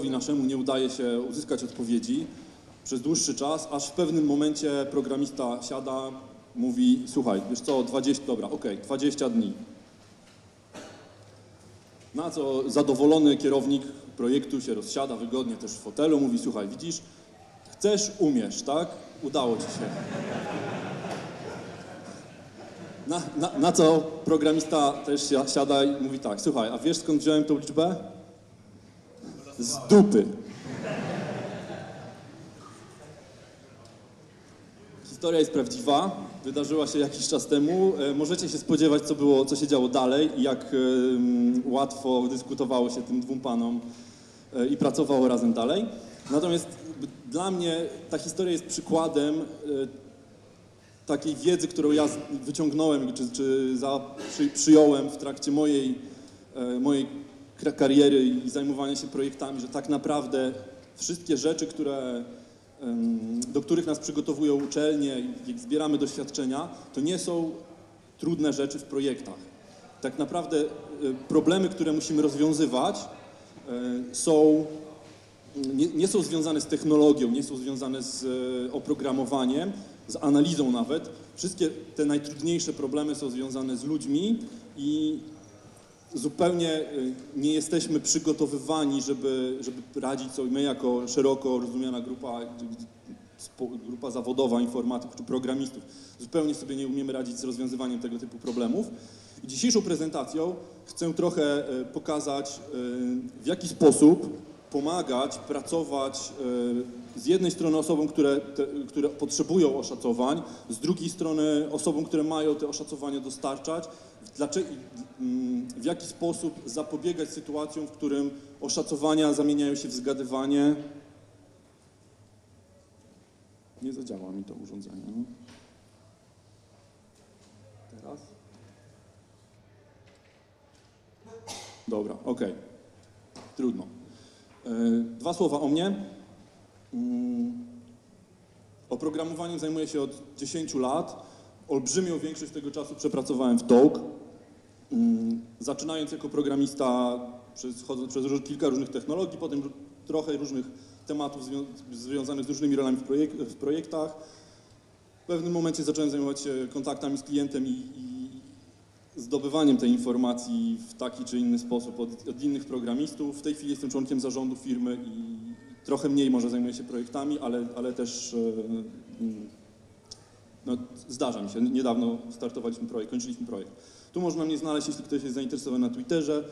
naszemu nie udaje się uzyskać odpowiedzi przez dłuższy czas, aż w pewnym momencie programista siada, mówi, słuchaj, wiesz co, 20, dobra, okej, 20 dni. Na co zadowolony kierownik projektu się rozsiada wygodnie też w fotelu, mówi, słuchaj, widzisz, chcesz, umiesz, tak? Udało ci się. Na, na, na co programista też si- siada i mówi tak, słuchaj, a wiesz skąd wziąłem tą liczbę? Z dupy. Historia jest prawdziwa, wydarzyła się jakiś czas temu. E, Możecie się spodziewać, co było, co się działo dalej i jak em, łatwo dyskutowało się tym dwóm panom e, i pracowało razem dalej. Natomiast dla mnie ta historia jest przykładem e, takiej wiedzy, którą ja wyciągnąłem czy, czy za, przy, przyjąłem w trakcie mojej, e, mojej kariery i zajmowania się projektami, że tak naprawdę wszystkie rzeczy, które, do których nas przygotowują uczelnie i zbieramy doświadczenia, to nie są trudne rzeczy w projektach. Tak naprawdę e, problemy, które musimy rozwiązywać, e, są nie, nie są związane z technologią, nie są związane z e, oprogramowaniem, z analizą nawet. Wszystkie te najtrudniejsze problemy są związane z ludźmi i zupełnie e, nie jesteśmy przygotowywani, żeby, żeby radzić sobie my jako szeroko rozumiana grupa, grupa zawodowa informatyków czy programistów. Zupełnie sobie nie umiemy radzić z rozwiązywaniem tego typu problemów. I dzisiejszą prezentacją chcę trochę e, pokazać, e, w jaki sposób pomagać, pracować z jednej strony osobom, które, te, które potrzebują oszacowań, z drugiej strony osobom, które mają te oszacowania dostarczać, dlaczego, mm, w jaki sposób zapobiegać sytuacjom, w którym oszacowania zamieniają się w zgadywanie. Nie zadziała mi to urządzenie. Teraz? Dobra, okej. Trudno. E, Dwa słowa o mnie. Mm, Oprogramowaniem zajmuję się od 10 lat. Olbrzymią większość tego czasu przepracowałem w Tołk. Mm, Zaczynając jako programista, przez, chodząc przez kilka różnych technologii, potem trochę różnych tematów zwią- związanych z różnymi rolami w, projek- w projektach. W pewnym momencie zacząłem zajmować się kontaktami z klientem i, i zdobywaniem tej informacji w taki czy inny sposób od, od innych programistów. W tej chwili jestem członkiem zarządu firmy i trochę mniej może zajmuję się projektami, ale, ale też e, mm, no, zdarza mi się. Niedawno startowaliśmy projekt, kończyliśmy projekt. Tu można mnie znaleźć, jeśli ktoś jest zainteresowany na Twitterze.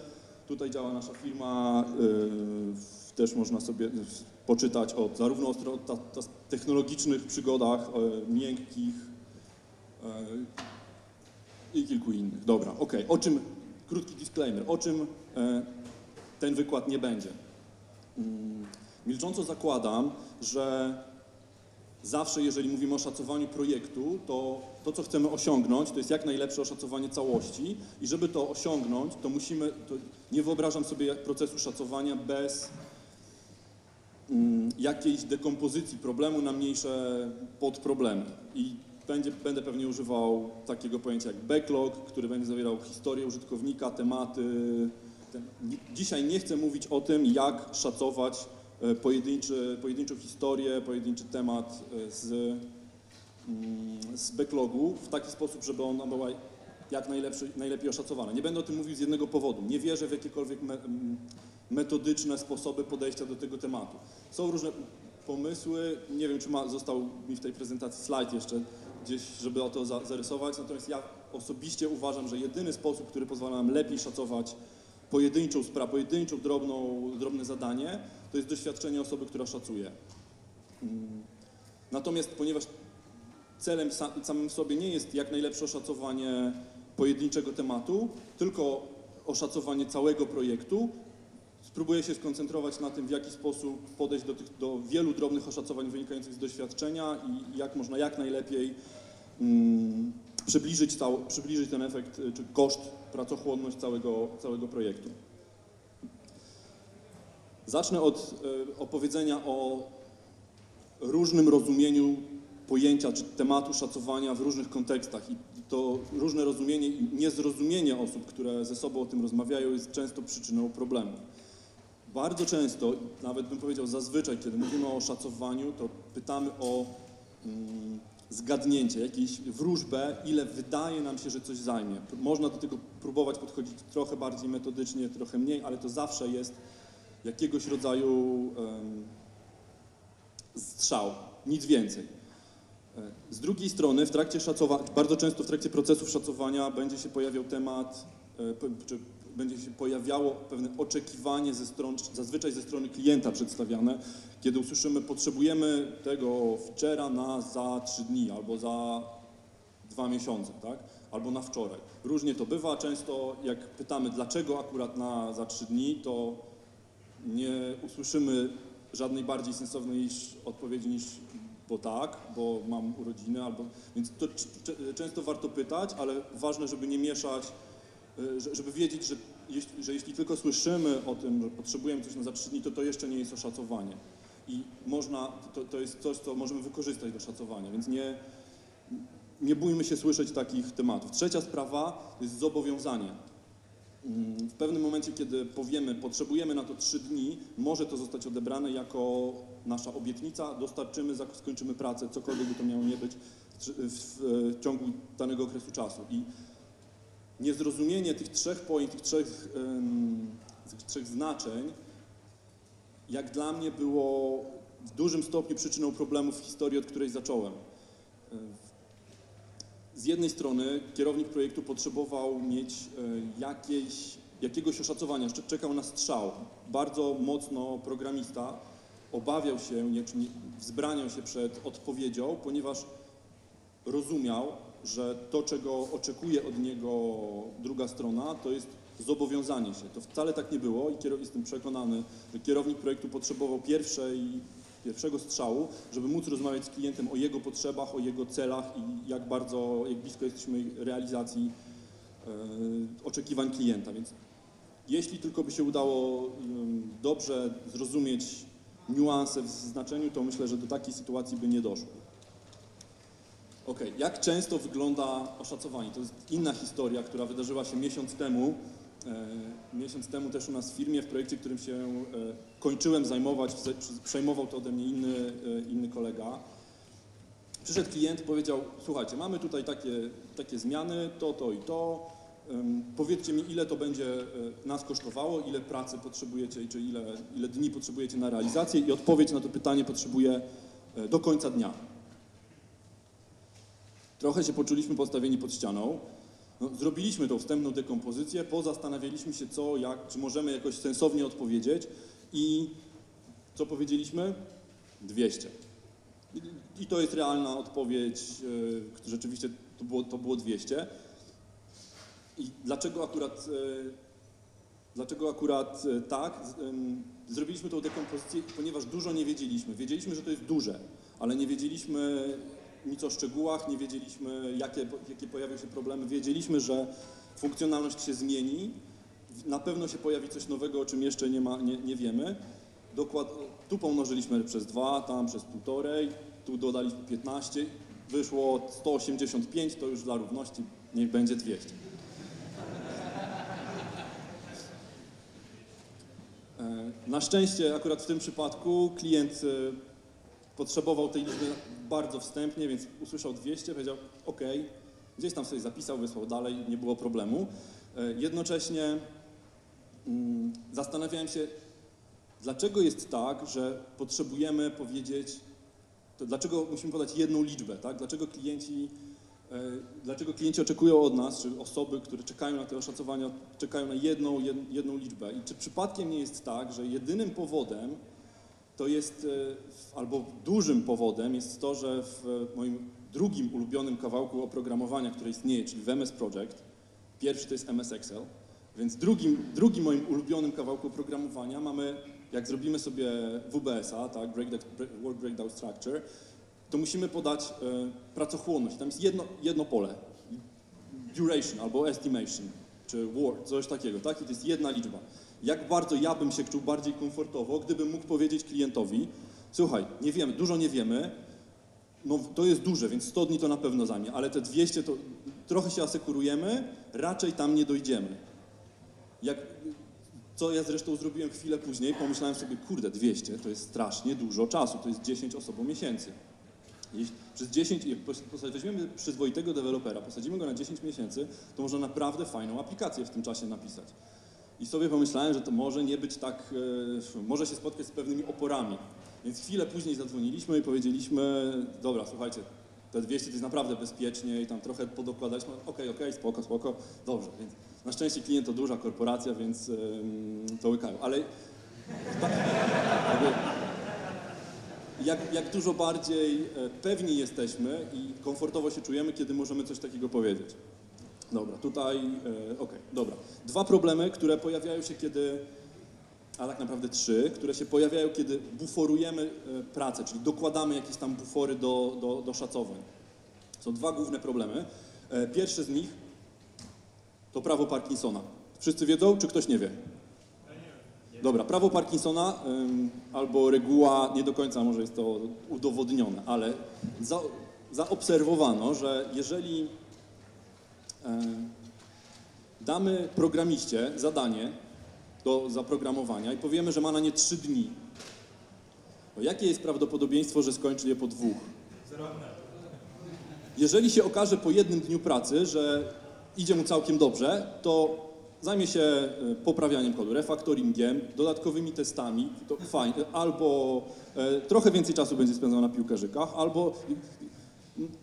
Tutaj działa nasza firma. e, też można sobie poczytać o zarówno o ta, ta technologicznych przygodach, miękkich, e, i kilku innych. Dobra, okej. O czym, krótki disclaimer, o czym e, ten wykład nie będzie. Mm, Milcząco zakładam, że zawsze, jeżeli mówimy o szacowaniu projektu, to to, co chcemy osiągnąć, to jest jak najlepsze oszacowanie całości i żeby to osiągnąć, to musimy, to nie wyobrażam sobie procesu szacowania bez mm, jakiejś dekompozycji problemu na mniejsze podproblemy. I będzie, będę pewnie używał takiego pojęcia jak backlog, który będzie zawierał historię użytkownika, tematy. Dzisiaj nie chcę mówić o tym, jak szacować pojedynczy, pojedynczą historię, pojedynczy temat e, z, mm, z backlogu w taki sposób, żeby ona była jak najlepiej oszacowana. Nie będę o tym mówił z jednego powodu. Nie wierzę w jakiekolwiek me, metodyczne sposoby podejścia do tego tematu. Są różne pomysły, nie wiem czy ma, został mi w tej prezentacji slajd jeszcze gdzieś, żeby o to za, zarysować, natomiast ja osobiście uważam, że jedyny sposób, który pozwala nam lepiej szacować pojedynczą sprawę, pojedynczą drobną, drobne zadanie, to jest doświadczenie osoby, która szacuje. Mm. Natomiast ponieważ celem sa, samym w sobie nie jest jak najlepsze oszacowanie pojedynczego tematu, tylko oszacowanie całego projektu, spróbuję się skoncentrować na tym, w jaki sposób podejść do, tych, do wielu drobnych oszacowań wynikających z doświadczenia i jak można jak najlepiej mm, przybliżyć, cał, przybliżyć ten efekt, y, czy koszt, pracochłonność całego, całego projektu. Zacznę od y, opowiedzenia o różnym rozumieniu pojęcia czy tematu szacowania w różnych kontekstach i to różne rozumienie i niezrozumienie osób, które ze sobą o tym rozmawiają jest często przyczyną problemów. bardzo często, nawet bym powiedział zazwyczaj, kiedy mówimy o szacowaniu, to pytamy o mm, zgadnięcie, jakąś wróżbę, ile wydaje nam się, że coś zajmie. Można do tego próbować podchodzić trochę bardziej metodycznie, trochę mniej, ale to zawsze jest jakiegoś rodzaju em, strzał, nic więcej. E, Z drugiej strony, w trakcie szacowania, bardzo często w trakcie procesów szacowania będzie się pojawiał temat, e, czy będzie się pojawiało pewne oczekiwanie ze stron, zazwyczaj ze strony klienta przedstawiane, kiedy usłyszymy, potrzebujemy tego wczoraj na za trzy dni albo za dwa miesiące, tak? Albo na wczoraj. Różnie to bywa. Często jak pytamy, dlaczego akurat na za trzy dni, to nie usłyszymy żadnej bardziej sensownej niż odpowiedzi niż bo tak, bo mam urodziny, albo więc to często warto pytać, ale ważne, żeby nie mieszać, że- żeby wiedzieć, że jeśli, że jeśli tylko słyszymy o tym, że potrzebujemy coś na za trzy dni, to to jeszcze nie jest oszacowanie. I można, to, to jest coś, co możemy wykorzystać do szacowania, więc nie, nie bójmy się słyszeć takich tematów. Trzecia sprawa to jest zobowiązanie. Mm, W pewnym momencie, kiedy powiemy, potrzebujemy na to trzy dni, może to zostać odebrane jako nasza obietnica, dostarczymy, skończymy pracę, cokolwiek by to miało nie być w, ciągu danego okresu czasu. I niezrozumienie tych trzech pojęć, tych trzech, tych trzech znaczeń, jak dla mnie było w dużym stopniu przyczyną problemów w historii, od której zacząłem. Z jednej strony kierownik projektu potrzebował mieć e, jakieś, jakiegoś oszacowania, czekał na strzał. Bardzo mocno programista obawiał się, nie, nie, wzbraniał się przed odpowiedzią, ponieważ rozumiał, że to, czego oczekuje od niego druga strona, to jest zobowiązanie się. To wcale tak nie było i jestem przekonany, że kierownik projektu potrzebował pierwszej, pierwszego strzału, żeby móc rozmawiać z klientem o jego potrzebach, o jego celach i jak bardzo, jak blisko jesteśmy realizacji e, oczekiwań klienta. Więc jeśli tylko by się udało em, dobrze zrozumieć niuanse w znaczeniu, to myślę, że do takiej sytuacji by nie doszło. Okej, jak często wygląda oszacowanie? To jest inna historia, która wydarzyła się miesiąc temu. E, miesiąc temu też u nas w firmie, w projekcie, którym się e, kończyłem zajmować, przejmował to ode mnie inny, e, inny kolega. Przyszedł klient, powiedział, słuchajcie, mamy tutaj takie, takie zmiany, to, to i to. Powiedzcie mi, ile to będzie nas kosztowało, ile pracy potrzebujecie, czy ile, ile dni potrzebujecie na realizację i odpowiedź na to pytanie potrzebuję e, do końca dnia. Trochę się poczuliśmy postawieni pod ścianą. No, zrobiliśmy tą wstępną dekompozycję, pozastanawialiśmy się co, jak, czy możemy jakoś sensownie odpowiedzieć i co powiedzieliśmy? 200. I- to jest realna odpowiedź, e, rzeczywiście to było, to było 200. I dlaczego akurat, e, dlaczego akurat e, tak? Zrobiliśmy tą dekompozycję, ponieważ dużo nie wiedzieliśmy. Wiedzieliśmy, że to jest duże, ale nie wiedzieliśmy nic o szczegółach, nie wiedzieliśmy, jakie, jakie pojawią się problemy. Wiedzieliśmy, że funkcjonalność się zmieni, na pewno się pojawi coś nowego, o czym jeszcze nie, ma, nie, nie wiemy. Dokład, tu pomnożyliśmy przez dwa, tam przez półtorej, tu dodaliśmy 15, wyszło 185, to już dla równości niech będzie 200. E, Na szczęście akurat w tym przypadku klient e, potrzebował tej liczby bardzo wstępnie, więc usłyszał 200, powiedział OK, gdzieś tam sobie zapisał, wysłał dalej, nie było problemu. E, Jednocześnie mm, zastanawiałem się, dlaczego jest tak, że potrzebujemy powiedzieć, dlaczego musimy podać jedną liczbę, tak? Dlaczego klienci, e, dlaczego klienci oczekują od nas, czy osoby, które czekają na te oszacowania, czekają na jedną, jed, jedną liczbę. I czy przypadkiem nie jest tak, że jedynym powodem to jest, e, albo dużym powodem jest to, że w moim drugim ulubionym kawałku oprogramowania, które istnieje, czyli w MS Project, pierwszy to jest MS Excel, więc drugim, drugim moim ulubionym kawałku oprogramowania mamy, jak zrobimy sobie WBS-a, tak, breakdown, break- Work Breakdown Structure, to musimy podać e, pracochłonność. Tam jest jedno, jedno pole, duration albo estimation, czy word, coś takiego, tak? I to jest jedna liczba. Jak bardzo ja bym się czuł bardziej komfortowo, gdybym mógł powiedzieć klientowi, słuchaj, nie wiemy, dużo nie wiemy, no to jest duże, więc 100 dni to na pewno zajmie, ale te 200 to trochę się asekurujemy, raczej tam nie dojdziemy. Jak, Co ja zresztą zrobiłem chwilę później, pomyślałem sobie, kurde, 200 to jest strasznie dużo czasu, to jest 10 osobom-miesięcy. Jeśli przez 10, jak pos- pos- weźmiemy przyzwoitego dewelopera, posadzimy go na 10 miesięcy, to można naprawdę fajną aplikację w tym czasie napisać. I sobie pomyślałem, że to może nie być tak, e, może się spotkać z pewnymi oporami. Więc chwilę później zadzwoniliśmy i powiedzieliśmy, dobra, słuchajcie, te 200 to jest naprawdę bezpiecznie i tam trochę podokładaliśmy, okej, okej, spoko, spoko, dobrze. Więc na szczęście klient to duża korporacja, więc to łykają. Ale jak, jak dużo bardziej e, pewni jesteśmy i komfortowo się czujemy, kiedy możemy coś takiego powiedzieć. Dobra, tutaj, e, okej, dobra. Dwa problemy, które pojawiają się, kiedy, a tak naprawdę trzy, które się pojawiają, kiedy buforujemy e, pracę, czyli dokładamy jakieś tam bufory do, do, do szacowań. Są dwa główne problemy. E, Pierwszy z nich to prawo Parkinsona. Wszyscy wiedzą, czy ktoś nie wie? Dobra, prawo Parkinsona albo reguła, nie do końca może jest to udowodnione, ale za, zaobserwowano, że jeżeli damy programiście zadanie do zaprogramowania i powiemy, że ma na nie 3 dni, jakie jest prawdopodobieństwo, że skończy je po dwóch? Jeżeli się okaże po jednym dniu pracy, że idzie mu całkiem dobrze, to zajmie się e, poprawianiem kodu, refaktoringiem, dodatkowymi testami, to fajnie, albo e, trochę więcej czasu będzie spędzał na piłkarzykach, albo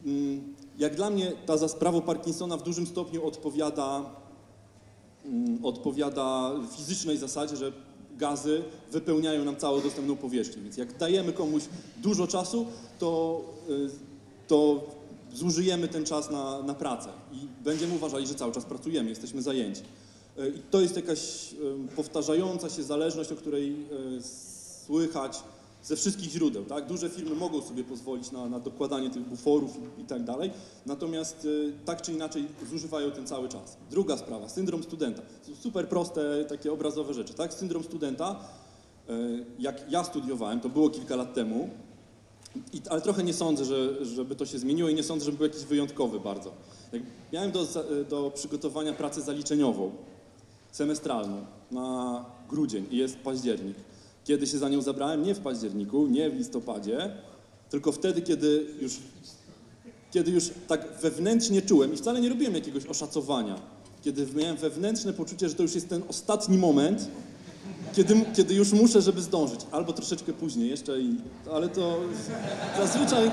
mm, jak dla mnie ta za Parkinsona w dużym stopniu odpowiada, mm, odpowiada fizycznej zasadzie, że gazy wypełniają nam całą dostępną powierzchnię. Więc jak dajemy komuś dużo czasu, to, y, to zużyjemy ten czas na, na pracę i będziemy uważali, że cały czas pracujemy, jesteśmy zajęci. Y, I to jest jakaś y, powtarzająca się zależność, o której słychać ze wszystkich źródeł. Tak? Duże firmy mogą sobie pozwolić na, na dokładanie tych buforów i, i tak dalej, natomiast y, tak czy inaczej zużywają ten cały czas. Druga sprawa, syndrom studenta. Super proste, takie obrazowe rzeczy. Tak? Syndrom studenta, y, jak ja studiowałem, to było kilka lat temu, i, ale trochę nie sądzę, że, żeby to się zmieniło i nie sądzę, żeby był jakiś wyjątkowy bardzo. Jak miałem do, do przygotowania pracę zaliczeniową, semestralną, na grudzień i jest październik. Kiedy się za nią zabrałem? Nie w październiku, nie w listopadzie, tylko wtedy, kiedy już, kiedy już tak wewnętrznie czułem i wcale nie robiłem jakiegoś oszacowania, kiedy miałem wewnętrzne poczucie, że to już jest ten ostatni moment, kiedy, kiedy już muszę, żeby zdążyć, albo troszeczkę później jeszcze, i, ale to zazwyczaj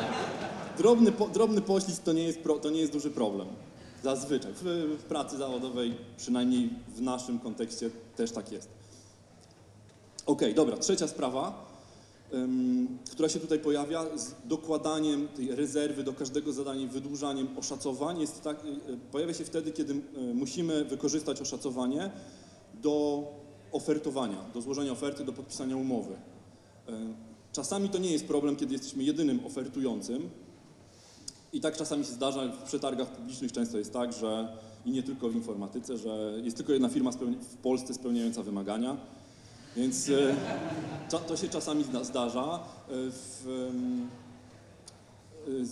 drobny, po, drobny poślizg to nie, jest pro, to nie jest duży problem. Zazwyczaj. W, w pracy zawodowej, przynajmniej w naszym kontekście, też tak jest. Okej, dobra, trzecia sprawa, ym, która się tutaj pojawia, z dokładaniem tej rezerwy do każdego zadania, wydłużaniem oszacowań, jest tak, y, y, pojawia się wtedy, kiedy y, musimy wykorzystać oszacowanie do ofertowania, do złożenia oferty, do podpisania umowy. Y, Czasami to nie jest problem, kiedy jesteśmy jedynym ofertującym. I tak czasami się zdarza, w przetargach publicznych często jest tak, że i nie tylko w informatyce, że jest tylko jedna firma w Polsce spełniająca wymagania. Więc e, to się czasami zda- zdarza. E, e,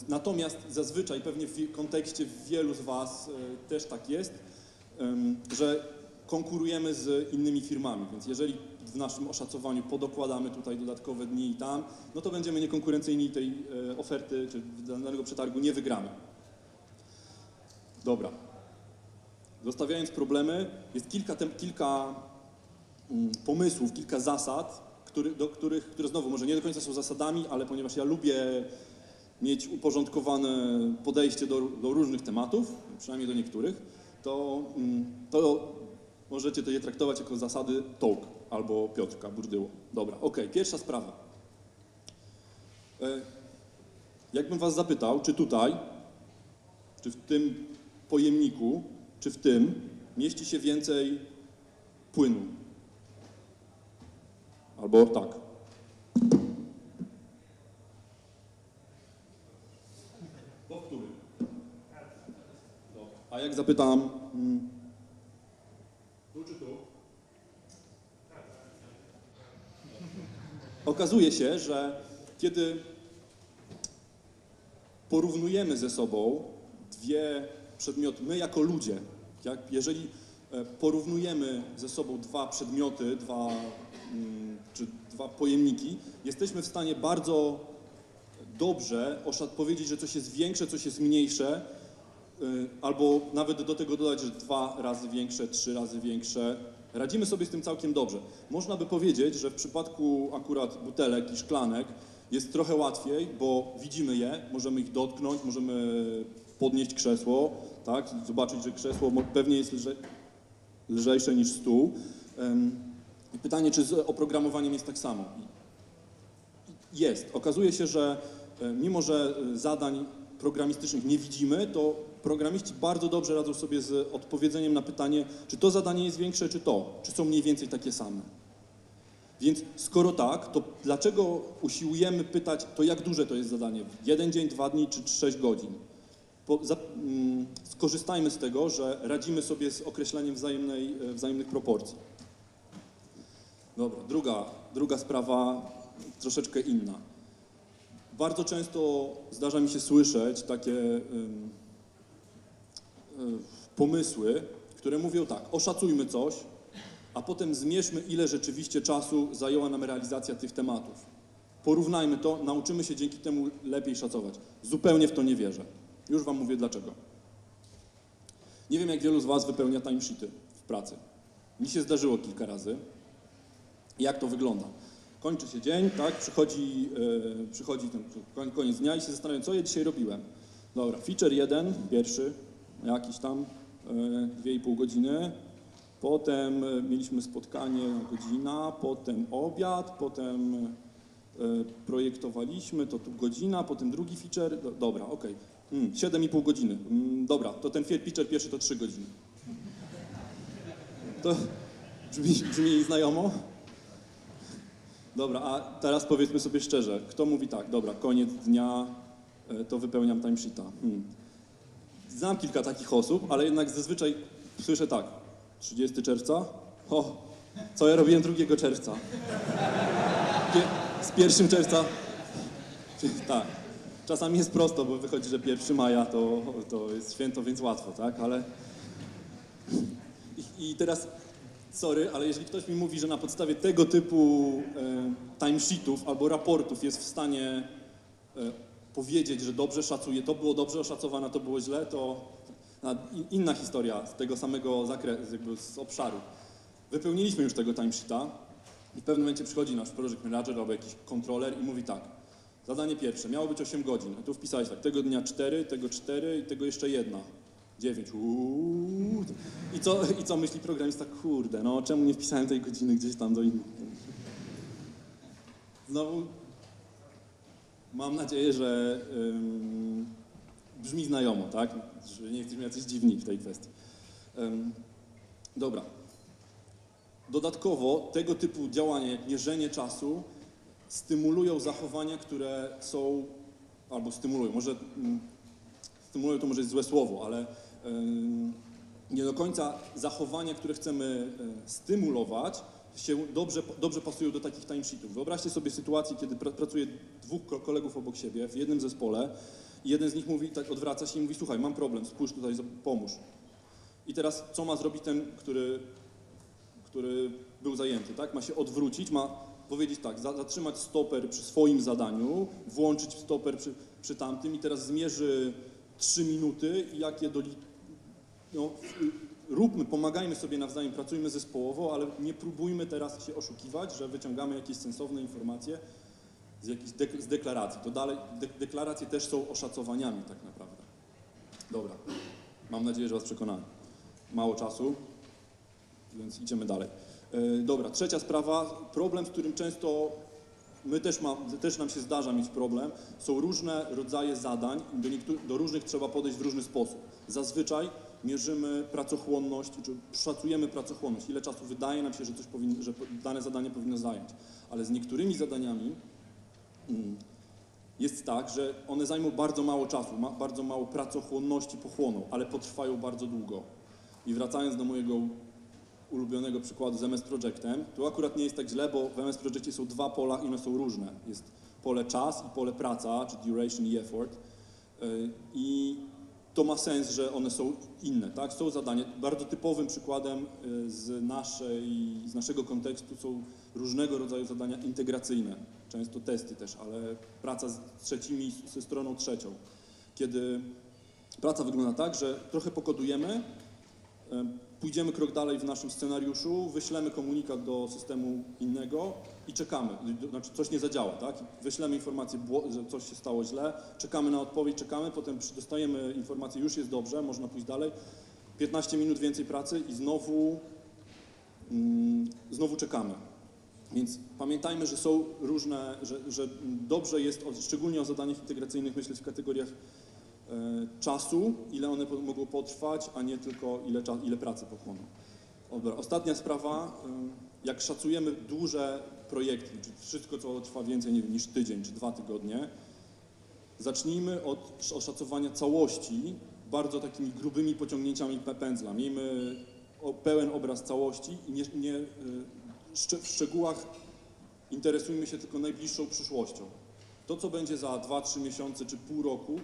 natomiast zazwyczaj, pewnie w kontekście wielu z Was też tak jest, że konkurujemy z innymi firmami. Więc jeżeli w naszym oszacowaniu podokładamy tutaj dodatkowe dni i tam, no to będziemy niekonkurencyjni tej oferty czy danego przetargu nie wygramy. Dobra. Zostawiając problemy, jest kilka, tem, kilka pomysłów, kilka zasad, który, do których, które znowu może nie do końca są zasadami, ale ponieważ ja lubię mieć uporządkowane podejście do, do różnych tematów, przynajmniej do niektórych, to, mm, to możecie to je traktować jako zasady Tołk albo Piotrka Burdyło. Dobra, okej, pierwsza sprawa. E, Jakbym was zapytał, czy tutaj, czy w tym pojemniku, czy w tym mieści się więcej płynu? Albo tak. W którym? A jak zapytam, mm, tu czy tu? Okazuje się, że kiedy porównujemy ze sobą dwie przedmioty, my jako ludzie, jak, jeżeli e, porównujemy ze sobą dwa przedmioty, dwa, mm, dwa pojemniki, jesteśmy w stanie bardzo dobrze powiedzieć, że coś jest większe, coś jest mniejsze, y, albo nawet do tego dodać, że dwa razy większe, trzy razy większe. Radzimy sobie z tym całkiem dobrze. Można by powiedzieć, że w przypadku akurat butelek i szklanek jest trochę łatwiej, bo widzimy je, możemy ich dotknąć, możemy podnieść krzesło, tak, zobaczyć, że krzesło pewnie jest lże, lżejsze niż stół. I Pytanie, czy z oprogramowaniem jest tak samo? Jest. Okazuje się, że e, mimo, że e, zadań programistycznych nie widzimy, to programiści bardzo dobrze radzą sobie z odpowiedzeniem na pytanie, czy to zadanie jest większe, czy to, czy są mniej więcej takie same. Więc skoro tak, to dlaczego usiłujemy pytać, to jak duże to jest zadanie? Jeden dzień, dwa dni czy sześć godzin? Po, za, mm, skorzystajmy z tego, że radzimy sobie z określeniem wzajemnej, e, wzajemnych proporcji. Dobra, druga, druga sprawa, troszeczkę inna. Bardzo często zdarza mi się słyszeć takie pomysły, które mówią tak, oszacujmy coś, a potem zmierzmy, ile rzeczywiście czasu zajęła nam realizacja tych tematów. Porównajmy to, nauczymy się dzięki temu lepiej szacować. Zupełnie w to nie wierzę. Już Wam mówię dlaczego. Nie wiem, jak wielu z Was wypełnia timesheety w pracy. Mi się zdarzyło kilka razy. Jak to wygląda? Kończy się dzień, tak? Przychodzi, yy, przychodzi ten koniec dnia i się zastanawiam, co ja dzisiaj robiłem. Dobra, feature jeden, pierwszy, jakiś tam, yy, dwie i pół godziny. Potem yy, mieliśmy spotkanie godzina, potem obiad, potem projektowaliśmy, to tu godzina, potem drugi feature. Do, dobra, okej. Mm, Siedem i pół godziny. Mm, dobra, to ten feature pierwszy to trzy godziny. To brzmi, brzmi znajomo? Dobra, a teraz powiedzmy sobie szczerze, kto mówi tak, dobra, koniec dnia, e, to wypełniam timesheeta. Hmm. Znam kilka takich osób, ale jednak zazwyczaj słyszę tak, 30 czerwca, o, co ja robiłem 2 czerwca? Z 1 czerwca, tak. Czasami jest prosto, bo wychodzi, że 1 maja to, to jest święto, więc łatwo, tak, ale... I, I teraz sorry, ale jeżeli ktoś mi mówi, że na podstawie tego typu e, timesheetów albo raportów jest w stanie e, powiedzieć, że dobrze szacuje, to było dobrze oszacowane, to było źle, to inna historia z tego samego zakresu, jakby z obszaru. Wypełniliśmy już tego timesheeta i w pewnym momencie przychodzi nasz project manager albo jakiś kontroler i mówi tak, zadanie pierwsze, miało być 8 godzin, a tu wpisałeś tak, tego dnia 4, tego 4 i tego jeszcze jedna. 9. Uuu. I co, I co myśli programista? Kurde, no czemu nie wpisałem tej godziny gdzieś tam do innych? Znowu mam nadzieję, że brzmi znajomo, tak? Że nie jesteśmy jacyś dziwni w tej kwestii. Dobra. Dodatkowo tego typu działania, jak mierzenie czasu, stymulują zachowania, które są, albo stymulują, może mm, stymulują to może jest złe słowo, ale nie do końca zachowania, które chcemy e, stymulować, się dobrze, dobrze pasują do takich timesheetów. Wyobraźcie sobie sytuację, kiedy pra, pracuje dwóch ko- kolegów obok siebie w jednym zespole i jeden z nich mówi, tak odwraca się i mówi, słuchaj, mam problem, spójrz tutaj, pomóż. I teraz co ma zrobić ten, który, który był zajęty, tak? Ma się odwrócić, ma powiedzieć tak, za- zatrzymać stoper przy swoim zadaniu, włączyć stoper przy, przy tamtym i teraz zmierzy 3 minuty i jak je doli... No, y, róbmy, pomagajmy sobie nawzajem, pracujmy zespołowo, ale nie próbujmy teraz się oszukiwać, że wyciągamy jakieś sensowne informacje z, jakichś dek- z deklaracji. To dalej, de- deklaracje też są oszacowaniami tak naprawdę. Dobra, mam nadzieję, że Was przekonałem. Mało czasu, więc idziemy dalej. E, Dobra, trzecia sprawa, problem, z którym często my też, ma, też nam się zdarza mieć problem, są różne rodzaje zadań, do, do różnych trzeba podejść w różny sposób. Zazwyczaj mierzymy pracochłonność, czy szacujemy pracochłonność, ile czasu wydaje nam się, że, coś że dane zadanie powinno zająć. Ale z niektórymi zadaniami mm, jest tak, że one zajmą bardzo mało czasu, bardzo mało pracochłonności pochłoną, ale potrwają bardzo długo. I wracając do mojego ulubionego przykładu z MS Projectem, tu akurat nie jest tak źle, bo w MS Projectie są dwa pola i one są różne. Jest pole czas i pole praca, czy duration i effort. Yy, I to ma sens, że one są inne, tak? Są zadania. Bardzo typowym przykładem y, z, naszej, z naszego kontekstu są różnego rodzaju zadania integracyjne, często testy też, ale praca z trzecimi, ze stroną trzecią. Kiedy praca wygląda tak, że trochę pokodujemy, e, pójdziemy krok dalej w naszym scenariuszu, wyślemy komunikat do systemu innego i czekamy. Znaczy coś nie zadziała, tak? Wyślemy informację, że coś się stało źle, czekamy na odpowiedź, czekamy, potem dostajemy informację, już jest dobrze, można pójść dalej. 15 minut więcej pracy i znowu, mm, znowu czekamy. Więc pamiętajmy, że są różne, że, że dobrze jest, szczególnie o zadaniach integracyjnych, myśleć w kategoriach czasu, ile one mogą potrwać, a nie tylko ile, ile pracy pochłoną. Dobra, ostatnia sprawa, y, jak szacujemy duże projekty, czyli wszystko, co trwa więcej nie wiem, niż tydzień czy dwa tygodnie, zacznijmy od sz- oszacowania całości bardzo takimi grubymi pociągnięciami pędzla. Miejmy pełen obraz całości i nie, nie, szcze- w szczegółach interesujmy się tylko najbliższą przyszłością. To, co będzie za 2-3 miesiące czy pół roku,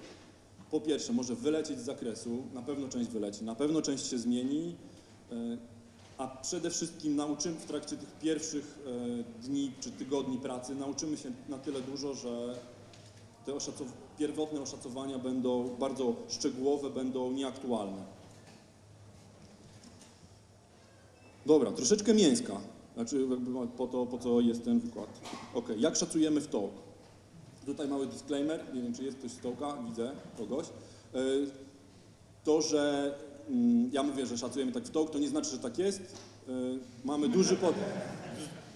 po pierwsze, może wylecieć z zakresu, na pewno część wyleci, na pewno część się zmieni, e, a przede wszystkim nauczymy w trakcie tych pierwszych e, dni czy tygodni pracy, nauczymy się na tyle dużo, że te oszacow- pierwotne oszacowania będą bardzo szczegółowe, będą nieaktualne. Dobra, troszeczkę mięska, znaczy po to, po co jest ten wykład. Ok, jak szacujemy w talk? Tutaj mały disclaimer, nie wiem czy jest ktoś z Tołka, widzę kogoś. E, To, że mm, ja mówię, że szacujemy tak w Tołk, to nie znaczy, że tak jest. E, Mamy duży pod...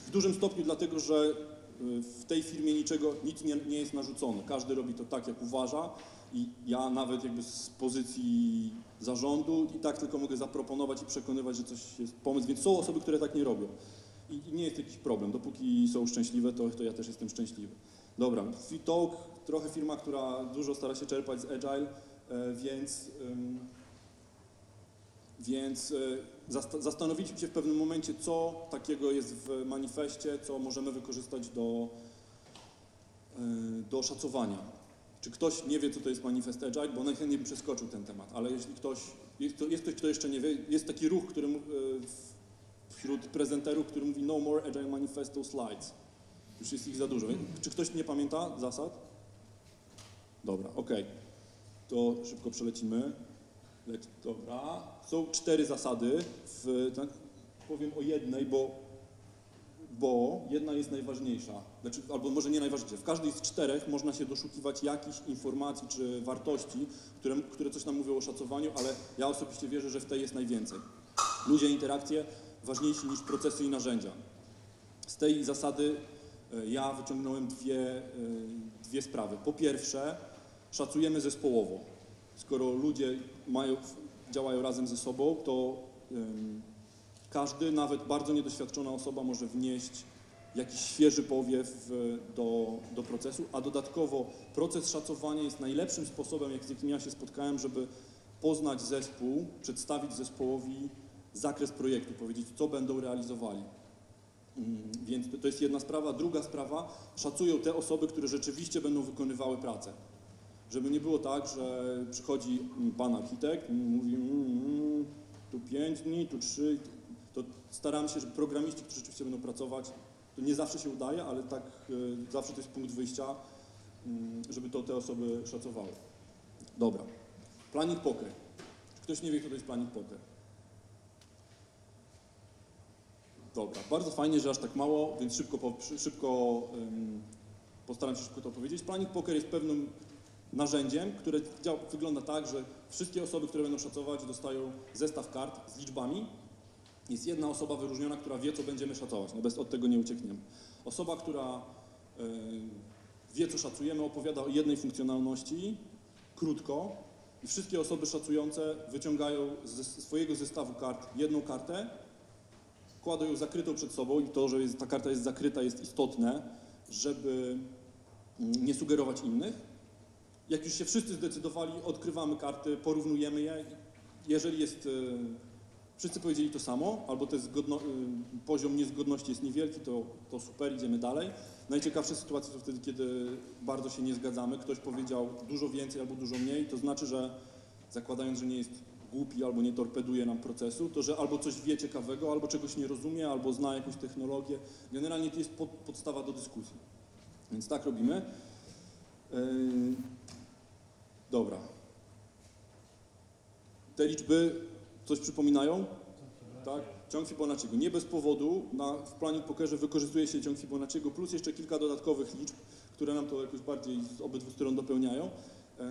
w dużym stopniu dlatego, że e, w tej firmie niczego, nic nie, nie jest narzucone. Każdy robi to tak, jak uważa i ja nawet jakby z pozycji zarządu i tak tylko mogę zaproponować i przekonywać, że coś jest pomysł, więc są osoby, które tak nie robią. I, i nie jest jakiś problem. Dopóki są szczęśliwe, to, to ja też jestem szczęśliwy. Dobra, Fitalk, trochę firma, która dużo stara się czerpać z Agile, e, więc, więc e, zasta- zastanowiliśmy się w pewnym momencie, co takiego jest w manifestie, co możemy wykorzystać do, e, do szacowania. Czy ktoś nie wie, co to jest manifest Agile, bo najchętniej bym przeskoczył ten temat, ale jeśli ktoś, jest, jest ktoś, kto jeszcze nie wie, jest taki ruch, który wśród prezenterów, który mówi no more Agile Manifesto slides. Już jest ich za dużo. Czy ktoś nie pamięta zasad? Dobra, okej. To szybko przelecimy. Leci, dobra. Są cztery zasady. W, tak, powiem o jednej, bo, bo jedna jest najważniejsza. Znaczy, albo może nie najważniejsza. W każdej z czterech można się doszukiwać jakichś informacji czy wartości, które, które coś nam mówią o szacowaniu, ale ja osobiście wierzę, że w tej jest najwięcej. Ludzie, interakcje ważniejsi niż procesy i narzędzia. Z tej zasady ja wyciągnąłem dwie, e, dwie sprawy. Po pierwsze, szacujemy zespołowo. Skoro ludzie mają, działają razem ze sobą, to em, każdy, nawet bardzo niedoświadczona osoba może wnieść jakiś świeży powiew w- do, do procesu, a dodatkowo proces szacowania jest najlepszym sposobem, jak, z jakim ja się spotkałem, żeby poznać zespół, przedstawić zespołowi zakres projektu, powiedzieć, co będą realizowali. Mm, Więc to- jest jedna sprawa. Druga sprawa, szacują te osoby, które rzeczywiście będą wykonywały pracę. Żeby nie było tak, że przychodzi pan architekt mówi mm, mm, tu pięć dni, tu trzy. To staram się, żeby programiści, którzy rzeczywiście będą pracować, to nie zawsze się udaje, ale tak y, zawsze to jest punkt wyjścia, żeby to te osoby szacowały. Dobra. Planning poker. Ktoś nie wie, kto to jest planning poker? Dobra, bardzo fajnie, że aż tak mało, więc szybko, po, szy- szybko ym, postaram się szybko to powiedzieć. Planning Poker jest pewnym narzędziem, które działa, wygląda tak, że wszystkie osoby, które będą szacować, dostają zestaw kart z liczbami. Jest jedna osoba wyróżniona, która wie, co będziemy szacować, no bez od tego nie uciekniemy. Osoba, która wie, co szacujemy, opowiada o jednej funkcjonalności, krótko, i wszystkie osoby szacujące wyciągają ze swojego zestawu kart jedną kartę kładą ją zakrytą przed sobą i to, że jest, ta karta jest zakryta jest istotne, żeby mm, nie sugerować innych. Jak już się wszyscy zdecydowali, odkrywamy karty, porównujemy je. Jeżeli jest, e, wszyscy powiedzieli to samo, albo ten zgodno, e, poziom niezgodności jest niewielki, to, to super, idziemy dalej. Najciekawsze sytuacje to wtedy, kiedy bardzo się nie zgadzamy. Ktoś powiedział dużo więcej albo dużo mniej, to znaczy, że zakładając, że nie jest głupi albo nie torpeduje nam procesu, to że albo coś wie ciekawego, albo czegoś nie rozumie, albo zna jakąś technologię. Generalnie to jest pod, podstawa do dyskusji. Więc tak robimy. Yy, dobra. Te liczby coś przypominają? Tak? Ciąg Fibonacciego. Nie bez powodu na, w planie pokerze wykorzystuje się ciąg Fibonacciego plus jeszcze kilka dodatkowych liczb, które nam to jakoś bardziej z obydwu stron dopełniają. Yy,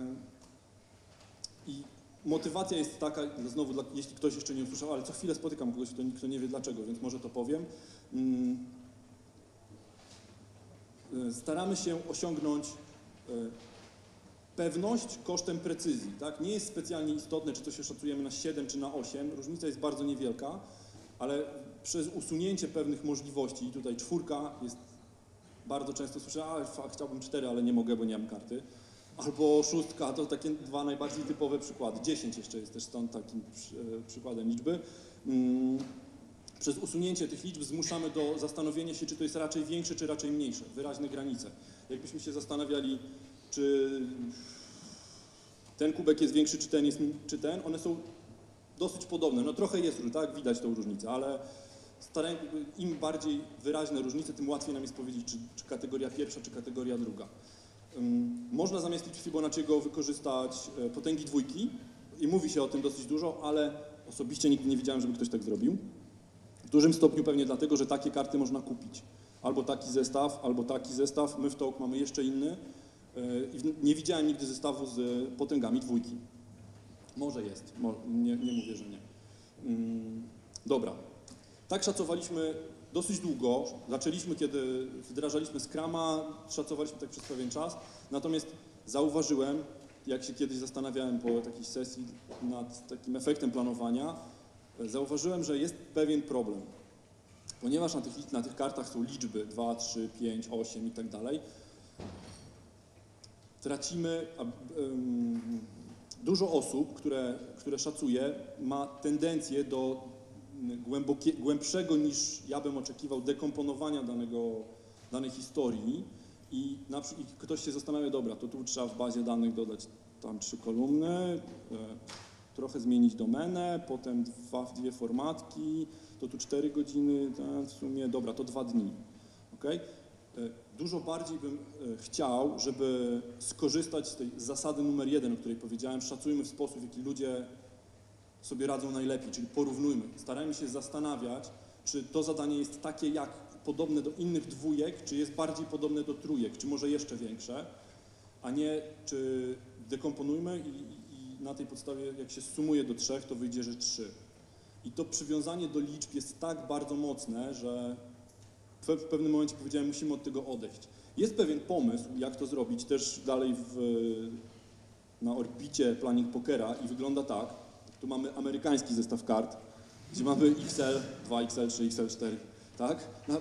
I motywacja jest taka, znowu, dla, jeśli ktoś jeszcze nie usłyszał, ale co chwilę spotykam kogoś, kto, kto nie wie dlaczego, więc może to powiem. Mm, y, Staramy się osiągnąć y, pewność kosztem precyzji. Tak? Nie jest specjalnie istotne, czy to się szacujemy na 7 czy na 8, różnica jest bardzo niewielka, ale przez usunięcie pewnych możliwości, tutaj czwórka jest bardzo często słyszę, a fa- chciałbym 4, ale nie mogę, bo nie mam karty. Albo szóstka, to takie dwa najbardziej typowe przykłady. 10 jeszcze jest też stąd takim e, przykładem liczby. Mm, Przez usunięcie tych liczb zmuszamy do zastanowienia się, czy to jest raczej większe, czy raczej mniejsze, wyraźne granice. Jakbyśmy się zastanawiali, czy ten kubek jest większy, czy ten jest, czy ten, one są dosyć podobne. No trochę jest, tak, widać tą różnicę, ale im bardziej wyraźne różnice, tym łatwiej nam jest powiedzieć, czy, czy kategoria pierwsza, czy kategoria druga. Można zamiast liczb Fibonacciego wykorzystać e, potęgi dwójki i mówi się o tym dosyć dużo, ale osobiście nigdy nie widziałem, żeby ktoś tak zrobił. W dużym stopniu pewnie dlatego, że takie karty można kupić. Albo taki zestaw, albo taki zestaw. My w TOłk mamy jeszcze inny e, nie widziałem nigdy zestawu z potęgami dwójki. Może jest, nie, nie mówię, że nie. Dobra. Tak szacowaliśmy dosyć długo. Zaczęliśmy, kiedy wdrażaliśmy Scrama, szacowaliśmy tak przez pewien czas. Natomiast zauważyłem, jak się kiedyś zastanawiałem po takiej sesji nad takim efektem planowania, zauważyłem, że jest pewien problem. Ponieważ na tych, na tych kartach są liczby 2, 3, 5, 8 i tak dalej, tracimy em, dużo osób, które, które szacuje, ma tendencję do głębokie, głębszego niż ja bym oczekiwał dekomponowania danego, danej historii i, na, i ktoś się zastanawia, dobra, to tu trzeba w bazie danych dodać tam trzy kolumny, e, trochę zmienić domenę, potem dwa, dwie formatki, to tu cztery godziny, tak, w sumie, dobra, to dwa dni. Okay? Dużo bardziej bym e, chciał, żeby skorzystać z tej zasady numer jeden, o której powiedziałem, szacujmy w sposób, w jaki ludzie sobie radzą najlepiej, czyli porównujmy. Starajmy się zastanawiać, czy to zadanie jest takie jak podobne do innych dwójek, czy jest bardziej podobne do trójek, czy może jeszcze większe, a nie czy dekomponujmy i, i na tej podstawie, jak się sumuje do trzech, to wyjdzie, że trzy. I to przywiązanie do liczb jest tak bardzo mocne, że w pewnym momencie powiedziałem, musimy od tego odejść. Jest pewien pomysł, jak to zrobić, też dalej w, na orbicie planning pokera i wygląda tak. Tu mamy amerykański zestaw kart, gdzie mamy XL, 2XL, 3XL, 4, tak? No,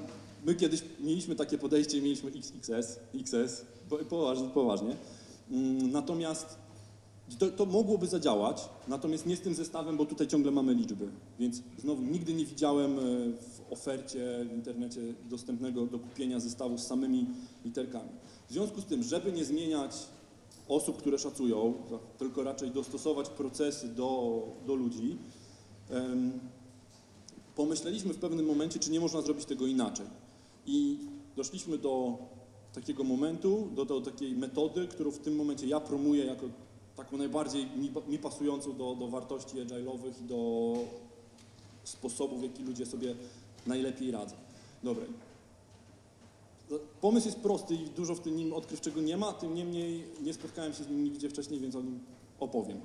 my kiedyś mieliśmy takie podejście, mieliśmy XXS, XS, po- poważnie. poważnie. Mm, Natomiast to, to mogłoby zadziałać, natomiast nie z tym zestawem, bo tutaj ciągle mamy liczby. Więc znowu nigdy nie widziałem e, w ofercie w internecie dostępnego do kupienia zestawu z samymi literkami. W związku z tym, żeby nie zmieniać osób, które szacują, tylko raczej dostosować procesy do, do ludzi, pomyśleliśmy w pewnym momencie, czy nie można zrobić tego inaczej. I doszliśmy do takiego momentu, do, do takiej metody, którą w tym momencie ja promuję jako taką najbardziej mi, mi pasującą do, do wartości agile'owych i do sposobów, w jaki ludzie sobie najlepiej radzą. Dobra. Pomysł jest prosty i dużo w tym nim odkrywczego nie ma, tym niemniej nie spotkałem się z nim nigdzie wcześniej, więc o nim opowiem.